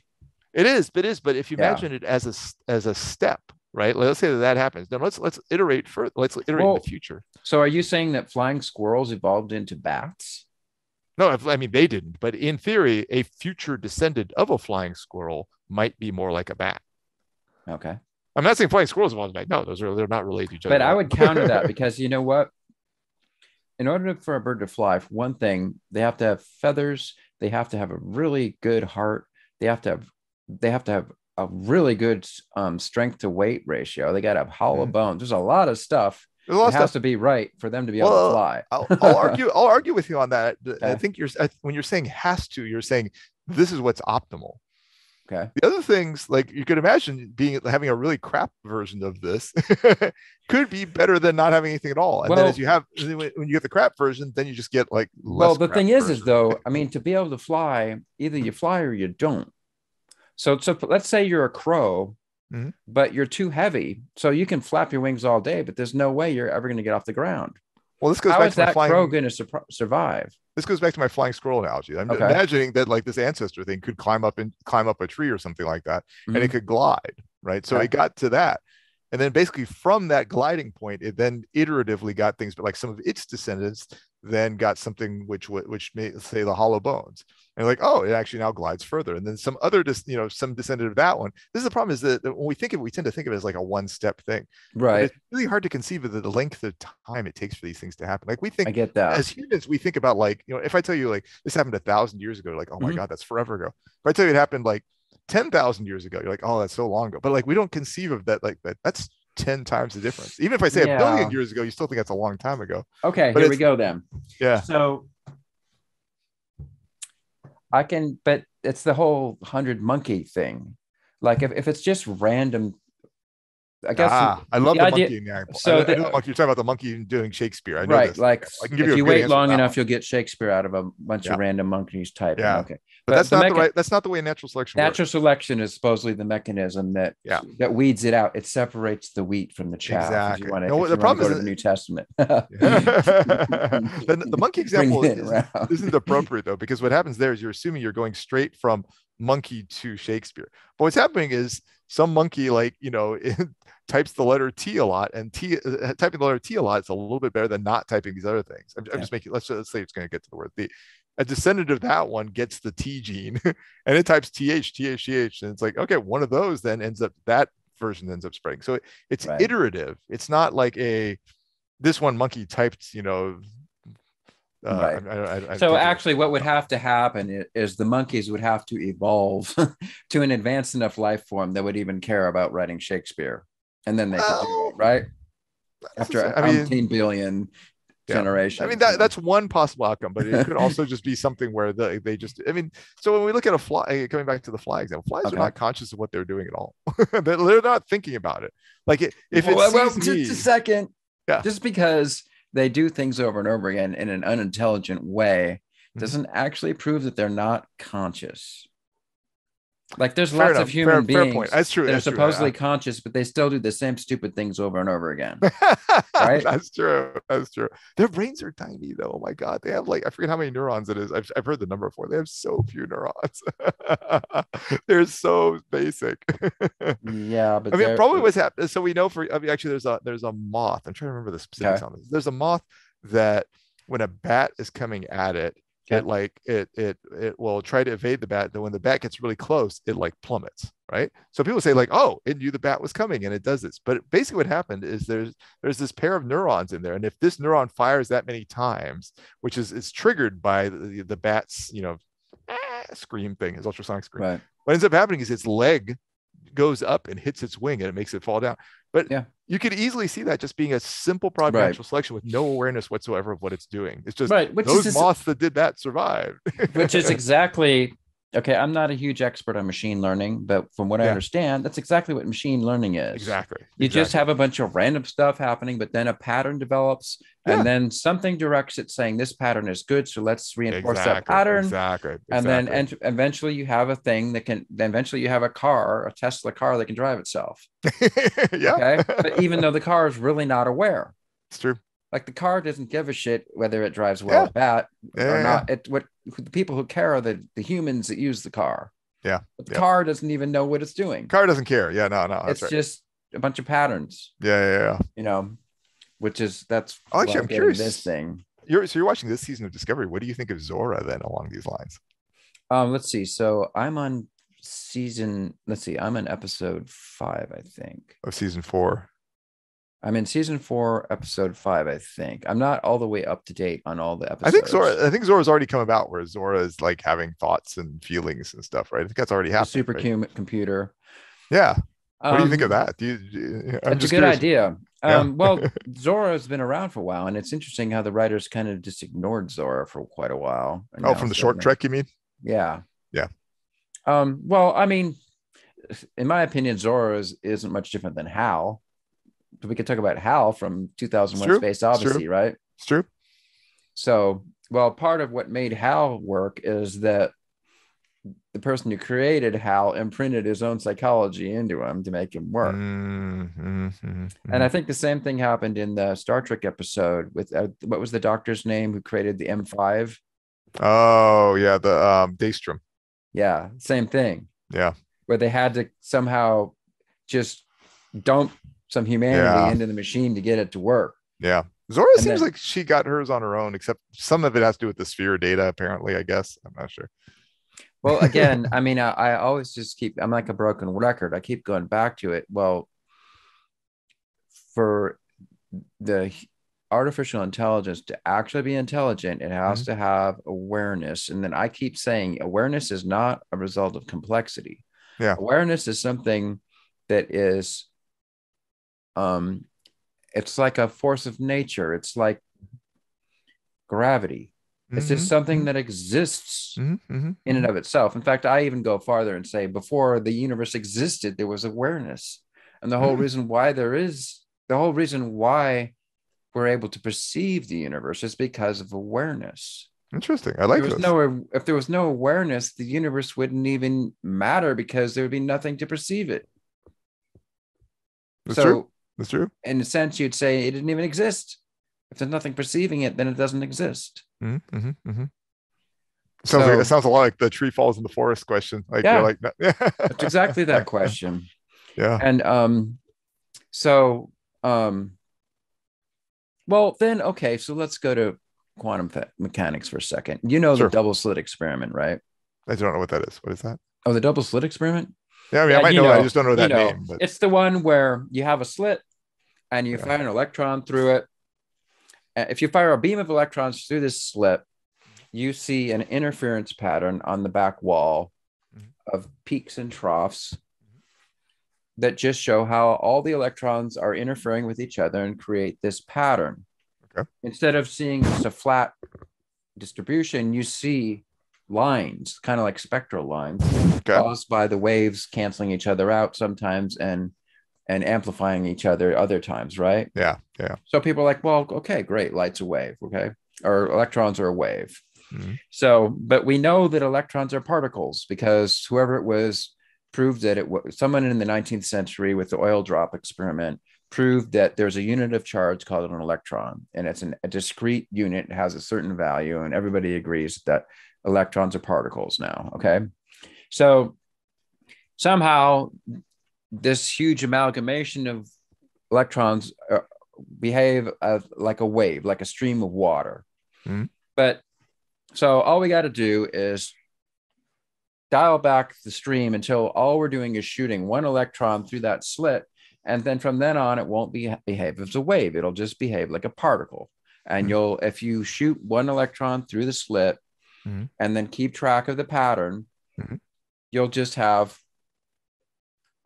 It is, but it is. But if you Yeah. imagine it as a as a step, right? Let's say that that happens. Then let's let's iterate further. Let's iterate in the future. So are you saying that flying squirrels evolved into bats? No, I mean they didn't, but in theory, a future descendant of a flying squirrel might be more like a bat. Okay. I'm not saying flying squirrels evolved into bat. No, those are they're not related to each other. But I would counter that because you know what? In order for a bird to fly, for one thing, they have to have feathers. They have to have a really good heart. They have to have they have to have a really good um, strength to weight ratio. They got to have hollow Mhm. bones. There's a lot of stuff There's a lot that of has stuff. to be right for them to be able to fly. I'll, I'll argue. I'll argue with you on that. I think you're when you're saying has to, you're saying this is what's optimal. Okay. The other things, like you could imagine being having a really crap version of this, could be better than not having anything at all. And then as you have when you get the crap version, then you just get like well, the thing is, is though, I mean, to be able to fly, either you fly or you don't. So, so let's say you're a crow, Mhm. but you're too heavy, so you can flap your wings all day, but there's no way you're ever going to get off the ground. well, this goes How back is to my that flying. crow going to survive? This goes back to my flying squirrel analogy. I'm Okay. imagining that like this ancestor thing could climb up and climb up a tree or something like that, and it could glide, right? So Okay. it got to that. And then basically from that gliding point, it then iteratively got things, but like some of its descendants then got something which would which may say the hollow bones. And like, oh, it actually now glides further. And then some other dis, you know, some descendant of that one. This is the problem is that when we think of it, we tend to think of it as like a one-step thing. But Right. It's really hard to conceive of the, length of time it takes for these things to happen. Like we think I get that. as humans, we think about like, you know, if I tell you like this happened a thousand years ago, like, oh my Mhm. God, that's forever ago. If I tell you it happened like 10,000 years ago, you're like, oh, that's so long ago. But like, we don't conceive of that, like, that that's 10 times the difference. Even if I say a billion years ago, you still think that's a long time ago. Okay, but here we go then. Yeah. So I can, but it's the whole hundred monkey thing. Like if, if it's just random I guess ah, I love the idea- monkey in the apple. so I, I the- monkey. You're talking about the monkey doing Shakespeare. I know right, this. like I can give you if a you wait long enough, you'll get Shakespeare out of a bunch Yeah. of random monkeys typing. Yeah. Okay, but that's the not the right. That's not the way natural selection works. Natural works. selection is supposedly the mechanism that Yeah. that weeds it out. It separates the wheat from the chaff. Exactly. You want to, No, the you problem is the New Testament. the, the monkey example is, isn't appropriate though, because what happens there is you're assuming you're going straight from monkey to Shakespeare. But what's happening is some monkey, like you know, it types the letter T a lot, and T uh, typing the letter T a lot is a little bit better than not typing these other things. I'm, I'm just making. Let's let's say it's going to get to the word the. A descendant of that one gets the T gene, and it types TH, TH, TH, and it's like okay, one of those then ends up that version ends up spreading. So it, it's Right. iterative. It's not like a this one monkey typed, you know. Uh, Right. I, I, I, so actually, what would have to happen is the monkeys would have to evolve to an advanced enough life form that would even care about writing Shakespeare, and then they could do it, right? After I mean, umpteen billion Yeah. generations. I mean that that's one possible outcome, but it could also just be something where the, they just. I mean, so when we look at a fly, eh, coming back to the fly example, flies Okay. are not conscious of what they're doing at all. they're, they're not thinking about it. Like it, if it well, well, just me, a second. Yeah. Just because they do things over and over again in an unintelligent way Mhm. doesn't actually prove that they're not conscious. Like there's fair lots enough, of human fair, beings fair point. That's true. that are that's true. supposedly conscious, but they still do the same stupid things over and over again. Right? That's true. That's true. Their brains are tiny, though. Oh my god, they have like I forget how many neurons it is. I've, I've heard the number before. They have so few neurons. They're so basic. yeah, but I mean, probably what's happening. So we know for I mean, actually, there's a there's a moth. I'm trying to remember the specifics Okay. on this. There's a moth that when a bat is coming at it. It like it it it will try to evade the bat. Then when the bat gets really close, it like plummets. Right. So people say like, oh, it knew the bat was coming, and it does this. But basically, what happened is there's there's this pair of neurons in there, and if this neuron fires that many times, which is is triggered by the, the bat's you know ah, scream thing, his ultrasonic scream right. what ends up happening is its leg goes up and hits its wing and it makes it fall down. But Yeah. you could easily see that just being a simple product of Right. natural selection with no awareness whatsoever of what it's doing. It's just Right, which those is moths that did that survived. which is exactly okay. I'm not a huge expert on machine learning, but from what I understand, that's exactly what machine learning is. exactly. You just have a bunch of random stuff happening, but then a pattern develops, Yeah. and then something directs it saying this pattern is good. So let's reinforce that pattern. Exactly. And then exactly. and eventually you have a thing that can then eventually you have a car, a Tesla car that can drive itself. yeah, Okay. but even though the car is really not aware, it's true. Like the car doesn't give a shit whether it drives well Yeah. or bad Yeah, or not. It what the people who care are the, the humans that use the car. Yeah, But the car doesn't even know what it's doing. Car doesn't care. Yeah, no, no, that's it's right. just a bunch of patterns, yeah, yeah, yeah. you know, which is that's Oh, actually, I'm curious. this thing. You're so you're watching this season of Discovery. What do you think of Zora then along these lines? Um, let's see. So I'm on season. Let's see. I'm on episode five, I think. Of season four. I'm in season four, episode five, I think. I'm not all the way up to date on all the episodes. I think Zora. I think Zora's already come about where Zora is like having thoughts and feelings and stuff, right? I think that's already happened. super right? computer. Yeah. What do you think of Um, that? Do you? do you- It's a good curious. idea. Yeah. Um, well, Zora has been around for a while, and it's interesting how the writers kind of just ignored Zora for quite a while. Oh, from the short trek, you mean? Yeah. Yeah. Um, well, I mean, in my opinion, Zora is, isn't much different than Hal. We could talk about Hal from 2001 True. Space true. Odyssey, right? It's true. So, well, part of what made Hal work is that the person who created Hal imprinted his own psychology into him to make him work. Mm, mm, mm, And. I think the same thing happened in the Star Trek episode with uh, what was the doctor's name who created the M5? oh yeah, the um Daystrom. Yeah, same thing. Yeah. Where they had to somehow just dump some humanity Yeah. into the machine to get it to work. Yeah. Zora And seems then- like she got hers on her own, except some of it has to do with the sphere data, apparently, I guess. I'm not sure. Well, again, I mean, I, I always just keep, I'm like a broken record. I keep going back to it. Well, for the artificial intelligence to actually be intelligent, it has Mm-hmm. to have awareness. And then I keep saying awareness is not a result of complexity. Yeah. Awareness is something that is, um, it's like a force of nature. It's like gravity. It's just Mhm, something that exists mhm, mhm, in and mhm. of itself. In fact, I even go farther and say before the universe existed, there was awareness. And the whole Mm. reason why there is the whole reason why we're able to perceive the universe is because of awareness. Interesting. I like there was this. no if there was no awareness, the universe wouldn't even matter because there would be nothing to perceive it. That's so true. That's true. in a sense, you'd say it didn't even exist. If there's nothing perceiving it, then it doesn't exist. Mm-hmm, mm-hmm, mm-hmm. Sounds like it sounds a lot like the tree falls in the forest question. Like Yeah. you're like, yeah, It's exactly that question. yeah. And um, so um, well then okay, so let's go to quantum fe- mechanics for a second. You know Sure. the double slit experiment, right? I don't know what that is. What is that? Oh, the double slit experiment. Yeah, I mean, Yeah, I might you know, I just don't know You that know, name. But It's the one where you have a slit and you Yeah. fire an electron through it. Uh, If you fire a beam of electrons through this slit, you see an interference pattern on the back wall Mhm. of peaks and troughs that just show how all the electrons are interfering with each other and create this pattern. Okay. Instead of seeing just a flat distribution, you see lines, kind of like spectral lines okay. caused by the waves canceling each other out sometimes and and amplifying each other other times, right? yeah, yeah. So people are like, well, okay, great, light's a wave, okay, or electrons are a wave. Mhm. So, but we know that electrons are particles because whoever it was proved that it was someone in the 19th century with the oil drop experiment proved that there's a unit of charge called an electron and it's an, a discrete unit it has a certain value and everybody agrees that electrons are particles now okay so somehow this huge amalgamation of electrons uh, behave uh, like a wave like a stream of water Mhm. but so all we got to do is dial back the stream until all we're doing is shooting one electron through that slit. And then from then on, it won't be behave as a wave. It'll just behave like a particle. And Mhm. you'll, if you shoot one electron through the slit Mhm. and then keep track of the pattern, Mhm. you'll just have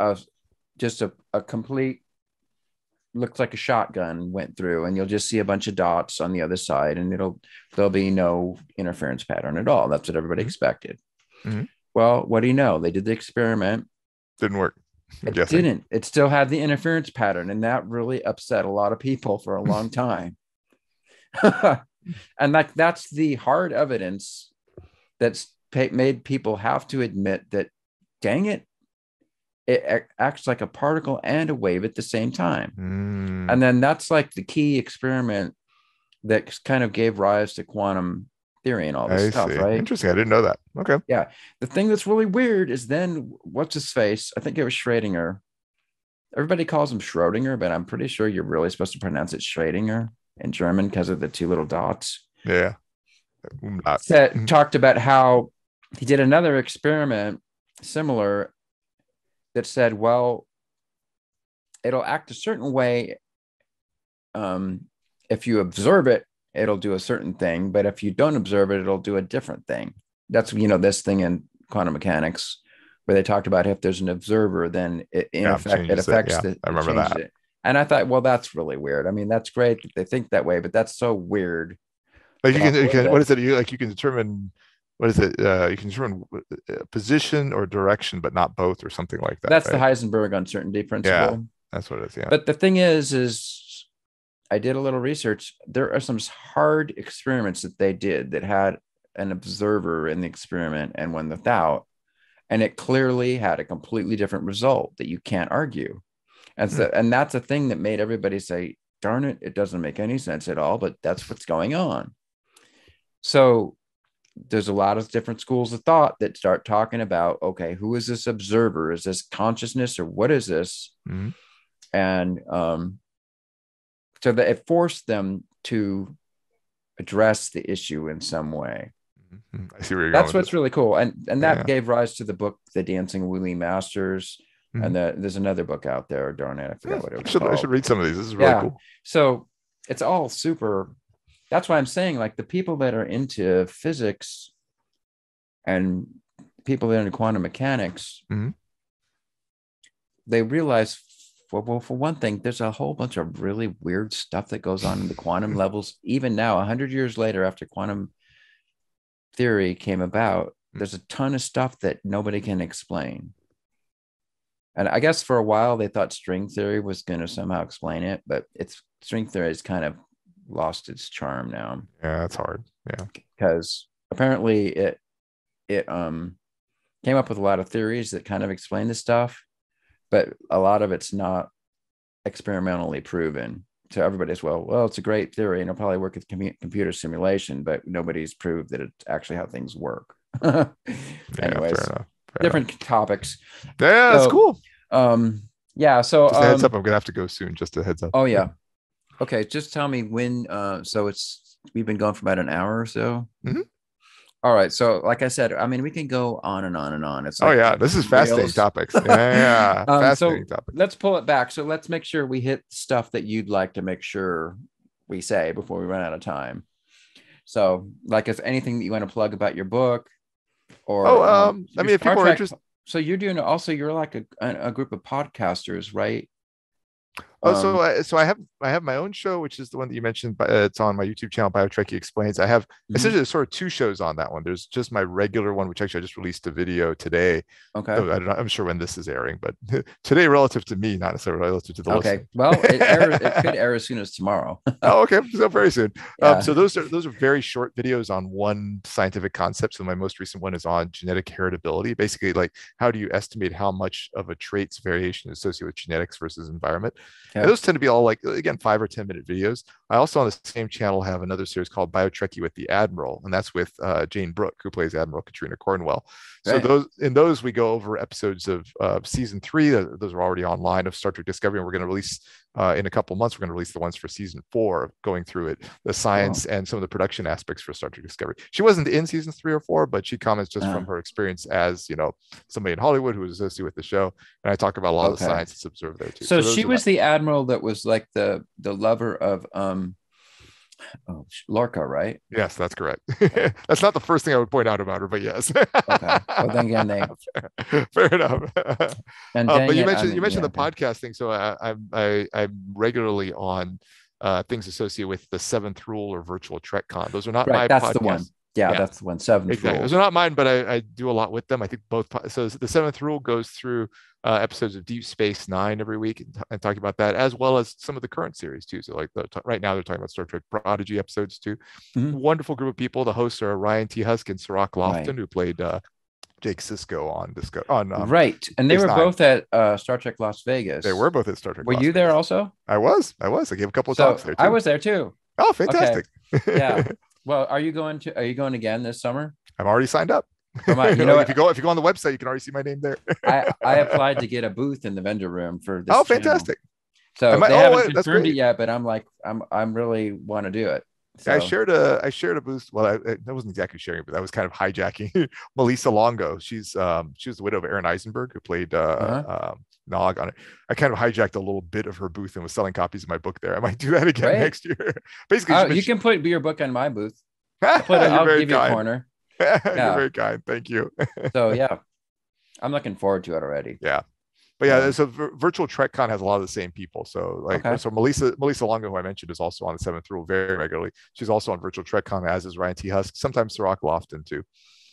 a just a, a complete looks like a shotgun went through and you'll just see a bunch of dots on the other side and it'll there'll be no interference pattern at all. That's what everybody Mhm. expected. Mhm. well what do you know? They did the experiment. Didn't work. It didn't. It still had the interference pattern and that really upset a lot of people for a long time. And like that's the hard evidence that's made people have to admit that dang it it acts like a particle and a wave at the same time Mm, and then that's like the key experiment that kind of gave rise to quantum theory and all this I stuff see. right Interesting. I didn't know that. Okay. Yeah. The thing that's really weird is then what's his face? I think it was Schrodinger. Everybody calls him Schrodinger, but I'm pretty sure you're really supposed to pronounce it Schrodinger in German because of the two little dots. Yeah. Umlaut. That Mhm. talked about how he did another experiment similar that said, well, it'll act a certain way. Um, if you observe it, it'll do a certain thing, but if you don't observe it, it'll do a different thing. That's you know this thing in quantum mechanics where they talked about if there's an observer, then it in Yeah, effect it changes it. affects Yeah, the. I remember that. it. And I thought, well, that's really weird. I mean, that's great that they think that way, but that's so weird. Like you can, you can what is it? You like you can determine what is it? Uh, you can determine uh, position or direction, but not both, or something like that. that's the? Heisenberg uncertainty principle. Yeah, That's what it is. Yeah. But the thing is, is I did a little research. There are some hard experiments that they did that had an observer in the experiment and one without, and it clearly had a completely different result that you can't argue. And so, and that's a thing that made everybody say, "Darn it, it doesn't make any sense at all." But that's what's going on. So there's a lot of different schools of thought that start talking about, okay, who is this observer? Is this consciousness or what is this? Mhm. and um, so that it forced them to address the issue in some way. Mhm. I see where you're That's what's really cool, and and that Yeah. gave rise to the book, The Dancing Wu Li Masters, Mhm. and the, there's another book out there. Darn it, I forgot what it I was should, I should read some of these. This is really Yeah. cool. So it's all super. That's why I'm saying, like the people that are into physics and people that are into quantum mechanics, Mhm. they realize, for, well, for one thing, there's a whole bunch of really weird stuff that goes on in the quantum levels. Even now, 100 years later, after quantum theory came about, Mm. there's a ton of stuff that nobody can explain. And I guess for a while they thought string theory was going to somehow explain it, but it's string theory is kind of lost its charm now Yeah, that's hard. Yeah. because apparently it it um came up with a lot of theories that kind of explain the stuff, but a lot of it's not experimentally proven. So everybody's well, well, it's a great theory and it'll probably work with commu- computer simulation, but nobody's proved that it's actually how things work. Yeah, Anyways, fair enough. Fair different topics. enough. Yeah, that's cool. Um, yeah. So Just a heads um, up, I'm gonna have to go soon. Just a heads up. Oh yeah. Okay, just tell me when. Uh, so it's we've been going for about an hour or so. Mhm. All right. So, like I said, I mean, we can go on and on and on. It's Oh yeah, this is fascinating rails. topics. Yeah, yeah, Um, so- fascinating topic. Let's pull it back. So let's make sure we hit stuff that you'd like to make sure we say before we run out of time. So, like, if anything that you want to plug about your book, or Oh, um, I mean, if Star people are interested- So you're doing also. You're like a, a group of podcasters, right? Oh, so Um, I, so I have I have my own show, which is the one that you mentioned. But uh, it's on my YouTube channel, BioTrekkie Explains. I have Mhm. essentially sort of two shows on that one. There's just my regular one, which actually I just released a video today. okay. Oh, I don't know, I'm sure when this is airing, but today relative to me, not necessarily relative to the Okay. listener. Well, it, airs, it could air as soon as tomorrow. oh, okay. So very soon. Yeah. Um, so those are those are very short videos on one scientific concept. So my most recent one is on genetic heritability. Basically, like how do you estimate how much of a trait's variation is associated with genetics versus environment? Okay. those tend to be all like again five or ten minute videos. I also on the same channel have another series called BioTrekkie with the Admiral, and that's with uh, Jayne Brook, who plays Admiral Katrina Cornwell. So Right. those in those we go over episodes of uh, season three. Uh, those are already online of Star Trek Discovery, and we're going to release uh, in a couple months. We're going to release the ones for season four, going through it, the science and some of the production aspects for Star Trek Discovery. She wasn't in season three or four, but she comments just Ah. from her experience as you know somebody in Hollywood who was associated with the show, and I talk about a lot of the science that's observed there too. So, those she was the admiral that was like the the lover of um oh, Lorca, right? yes, that's correct. that's not the first thing I would point out about her, but yes. Okay. Well, then again, they Fair enough. and Uh, but you it, mentioned I'm- you mentioned yeah, the podcast thing, so I, I'm I, I'm regularly on uh, things associated with the Seventh Rule or Virtual TrekCon. Those are not Right, my that's podcasts. the one. Yeah, Yeah. that's the one. Seven. Exactly. Those are not mine, but I, I do a lot with them. I think both. So the Seventh Rule goes through uh, episodes of Deep Space Nine every week and, t- and talking about that, as well as some of the current series too. So like the, t- right now they're talking about Star Trek Prodigy episodes too. Mhm. Wonderful group of people. The hosts are Ryan T. Husk and Cirroc Lofton, Right. who played uh, Jake Sisko on Disco on. Um, right, and they were Nine. both at uh, Star Trek Las Vegas. They were both at Star Trek. Were Las you there also? I was. I was. I gave a couple of So talks there too. I was there too. Oh, fantastic. Yeah. Well, are you going to? Are you going again this summer? I'm already signed up. Come on, you know if you go if you go on the website, you can already see my name there. I I applied to get a booth in the vendor room for this. oh, channel. fantastic. So Am I- they oh, haven't that's confirmed it yet, but I'm like, I'm I'm really want to do it. So. I So- shared a I shared a booth. Well, I, I that wasn't exactly sharing, but that was kind of hijacking Melissa Longo. She's um she was the widow of Aron Eisenberg, who played uh, Uh-huh. um, Nog on it. I kind of hijacked a little bit of her booth and was selling copies of my book there. I might do that again Great. next year. Basically, uh, Oh, she you can put your book on my booth. mentioned- Put it, I'll give you a kind. corner. You're very kind. Thank you. So yeah, I'm looking forward to it already. Yeah. But yeah, Yeah. so Vir- Virtual TrekCon has a lot of the same people. So like, Okay. so Melissa Melissa Longo, who I mentioned, is also on the Seventh Rule very regularly. She's also on Virtual TrekCon, as is Ryan T. Husk, sometimes Cirroc Lofton too.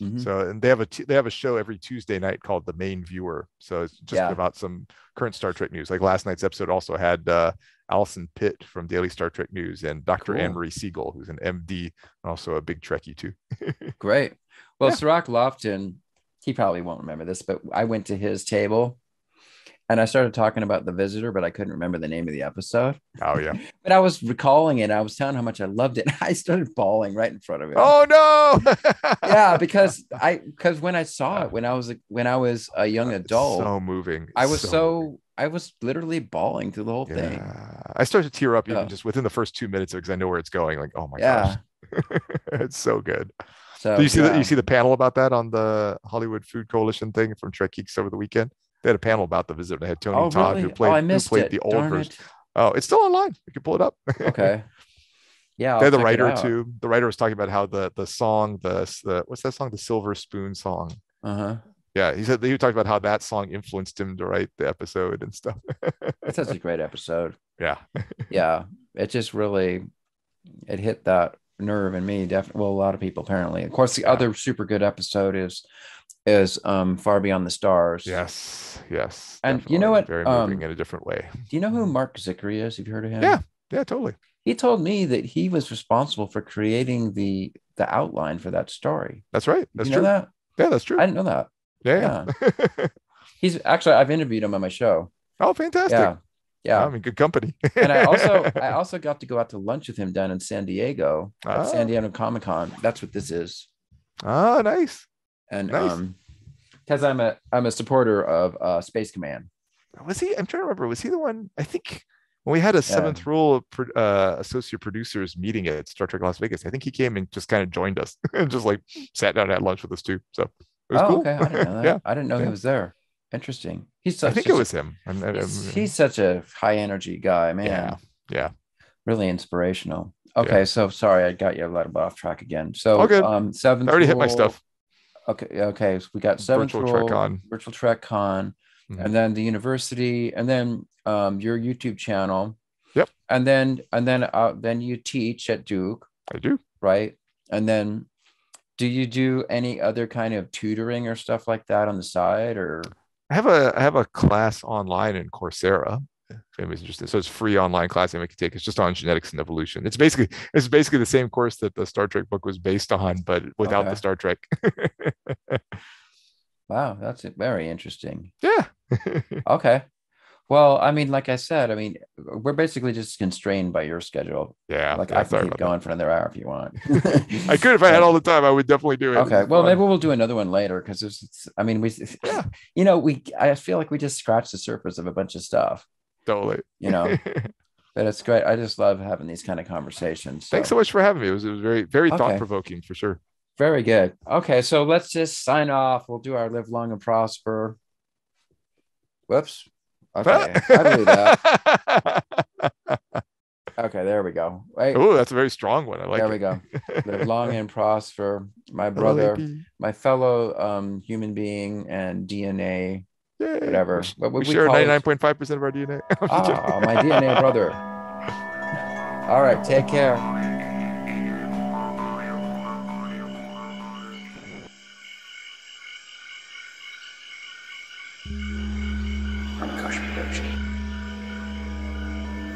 Mhm. So and they have a t- they have a show every Tuesday night called The Main Viewer. So it's just Yeah. about some current Star Trek news. Like last night's episode also had uh, Allison Pitt from Daily Star Trek News and Dr. Cool. Anne Marie Siegel, who's an MD and also a big Trekkie too. Great. Well, Yeah. Cirroc Lofton, he probably won't remember this, but I went to his table and I started talking about the visitor, but I couldn't remember the name of the episode. Oh yeah. But I was recalling it. I was telling how much I loved it. I started bawling right in front of it. oh no. yeah, because I because when I saw it when I was a, when I was a young adult, so moving. I was moving. so I was literally bawling through the whole thing. I started to tear up even Yeah. just within the first two minutes because I know where it's going. Like, oh my Yeah. gosh, it's so good. So Do you see yeah. that? You see the panel about that on the Hollywood Food Coalition thing from Trek Geeks over the weekend? They had a panel about the visitor. They had Tony Oh, Todd really? who played oh, who played it. the old Darn version. it. Oh, it's still online. You can pull it up. Okay. Yeah. I'll they had the writer too. The writer was talking about how the the song, the the what's that song? The Silver Spoon song. Uh-huh. Yeah, he said he talked about how that song influenced him to write the episode and stuff. It's such a great episode. yeah. Yeah. It just really it hit that nerve in me. Definitely, well, a lot of people apparently. Of course, the yeah. other super good episode is is um Far Beyond the Stars. Yes, yes. And you know what? Very moving um, in a different way. Do you know who Marc Zicree is? Have you heard of him? Yeah, yeah, totally. He told me that he was responsible for creating the the outline for that story. That's right. That's you know true. that? Yeah, that's true. I didn't know that. Yeah. yeah. He's actually I've interviewed him on my show. Oh, fantastic. Yeah. Yeah. I mean, good company. and I also I also got to go out to lunch with him down in San Diego at Ah. San Diego Comic Con. That's what this is. Ah, nice. And Nice. um because I'm a I'm a supporter of uh Space Command. Was he? I'm trying to remember. Was he the one? I think when we had a seventh rule pro- uh, associate producers meeting at Star Trek Las Vegas, I think he came and just kind of joined us and just like sat down and had lunch with us too. So it was oh, cool. okay. I didn't know that. yeah, I didn't know yeah. he was there. Interesting. He's such, I think a- it was him. I'm- I'm- he's, he's such a high energy guy, man. Yeah, yeah. Really inspirational. Okay, so sorry I got you a little bit off track again. So All good. um seventh I already hit my stuff. Okay, okay. So we got seventh Virtual Trek rule, Con. virtual trek con, Mhm. and then the university, and then um your YouTube channel. Yep. And then and then uh then you teach at Duke, I do. right? And then do you do any other kind of tutoring or stuff like that on the side or I have a I have a class online in Coursera. If anybody's interested, so it's free online class anyone can take. It's just on genetics and evolution. It's basically it's basically the same course that the Star Trek book was based on, but without Okay. the Star Trek. wow, that's very interesting. yeah. Okay. Well, I mean, like I said, I mean, we're basically just constrained by your schedule. yeah. Like yeah, I can keep going for another hour if you want. I could if I had all the time. I would definitely do it. Okay. Well, maybe we'll do another one later because it's- I mean, we. Yeah. You know, we. I feel like we just scratched the surface of a bunch of stuff. totally. You know, but it's great. I just love having these kind of conversations. Thanks so much for having me. It was it was very very Okay. thought provoking for sure. Very good. Okay, so let's just sign off. We'll do our live long and prosper. Whoops. Okay, I believe that. Okay, there we go. Wait, oh, that's a very strong one. I like there it. we go. Live long and prosper, my brother, my fellow um human being and DNA, Yay. whatever. We, sh- What we would we share 99.5% of our DNA. I'm just kidding. Ah, my DNA brother. All right, take care.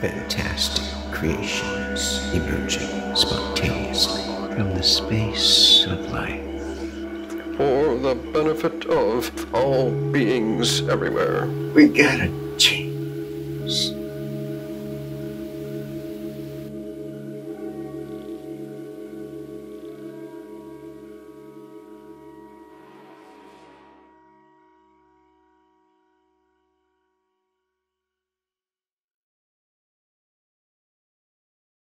fantastic creations emerging spontaneously from the space of life. For the benefit of all beings everywhere, we gotta change.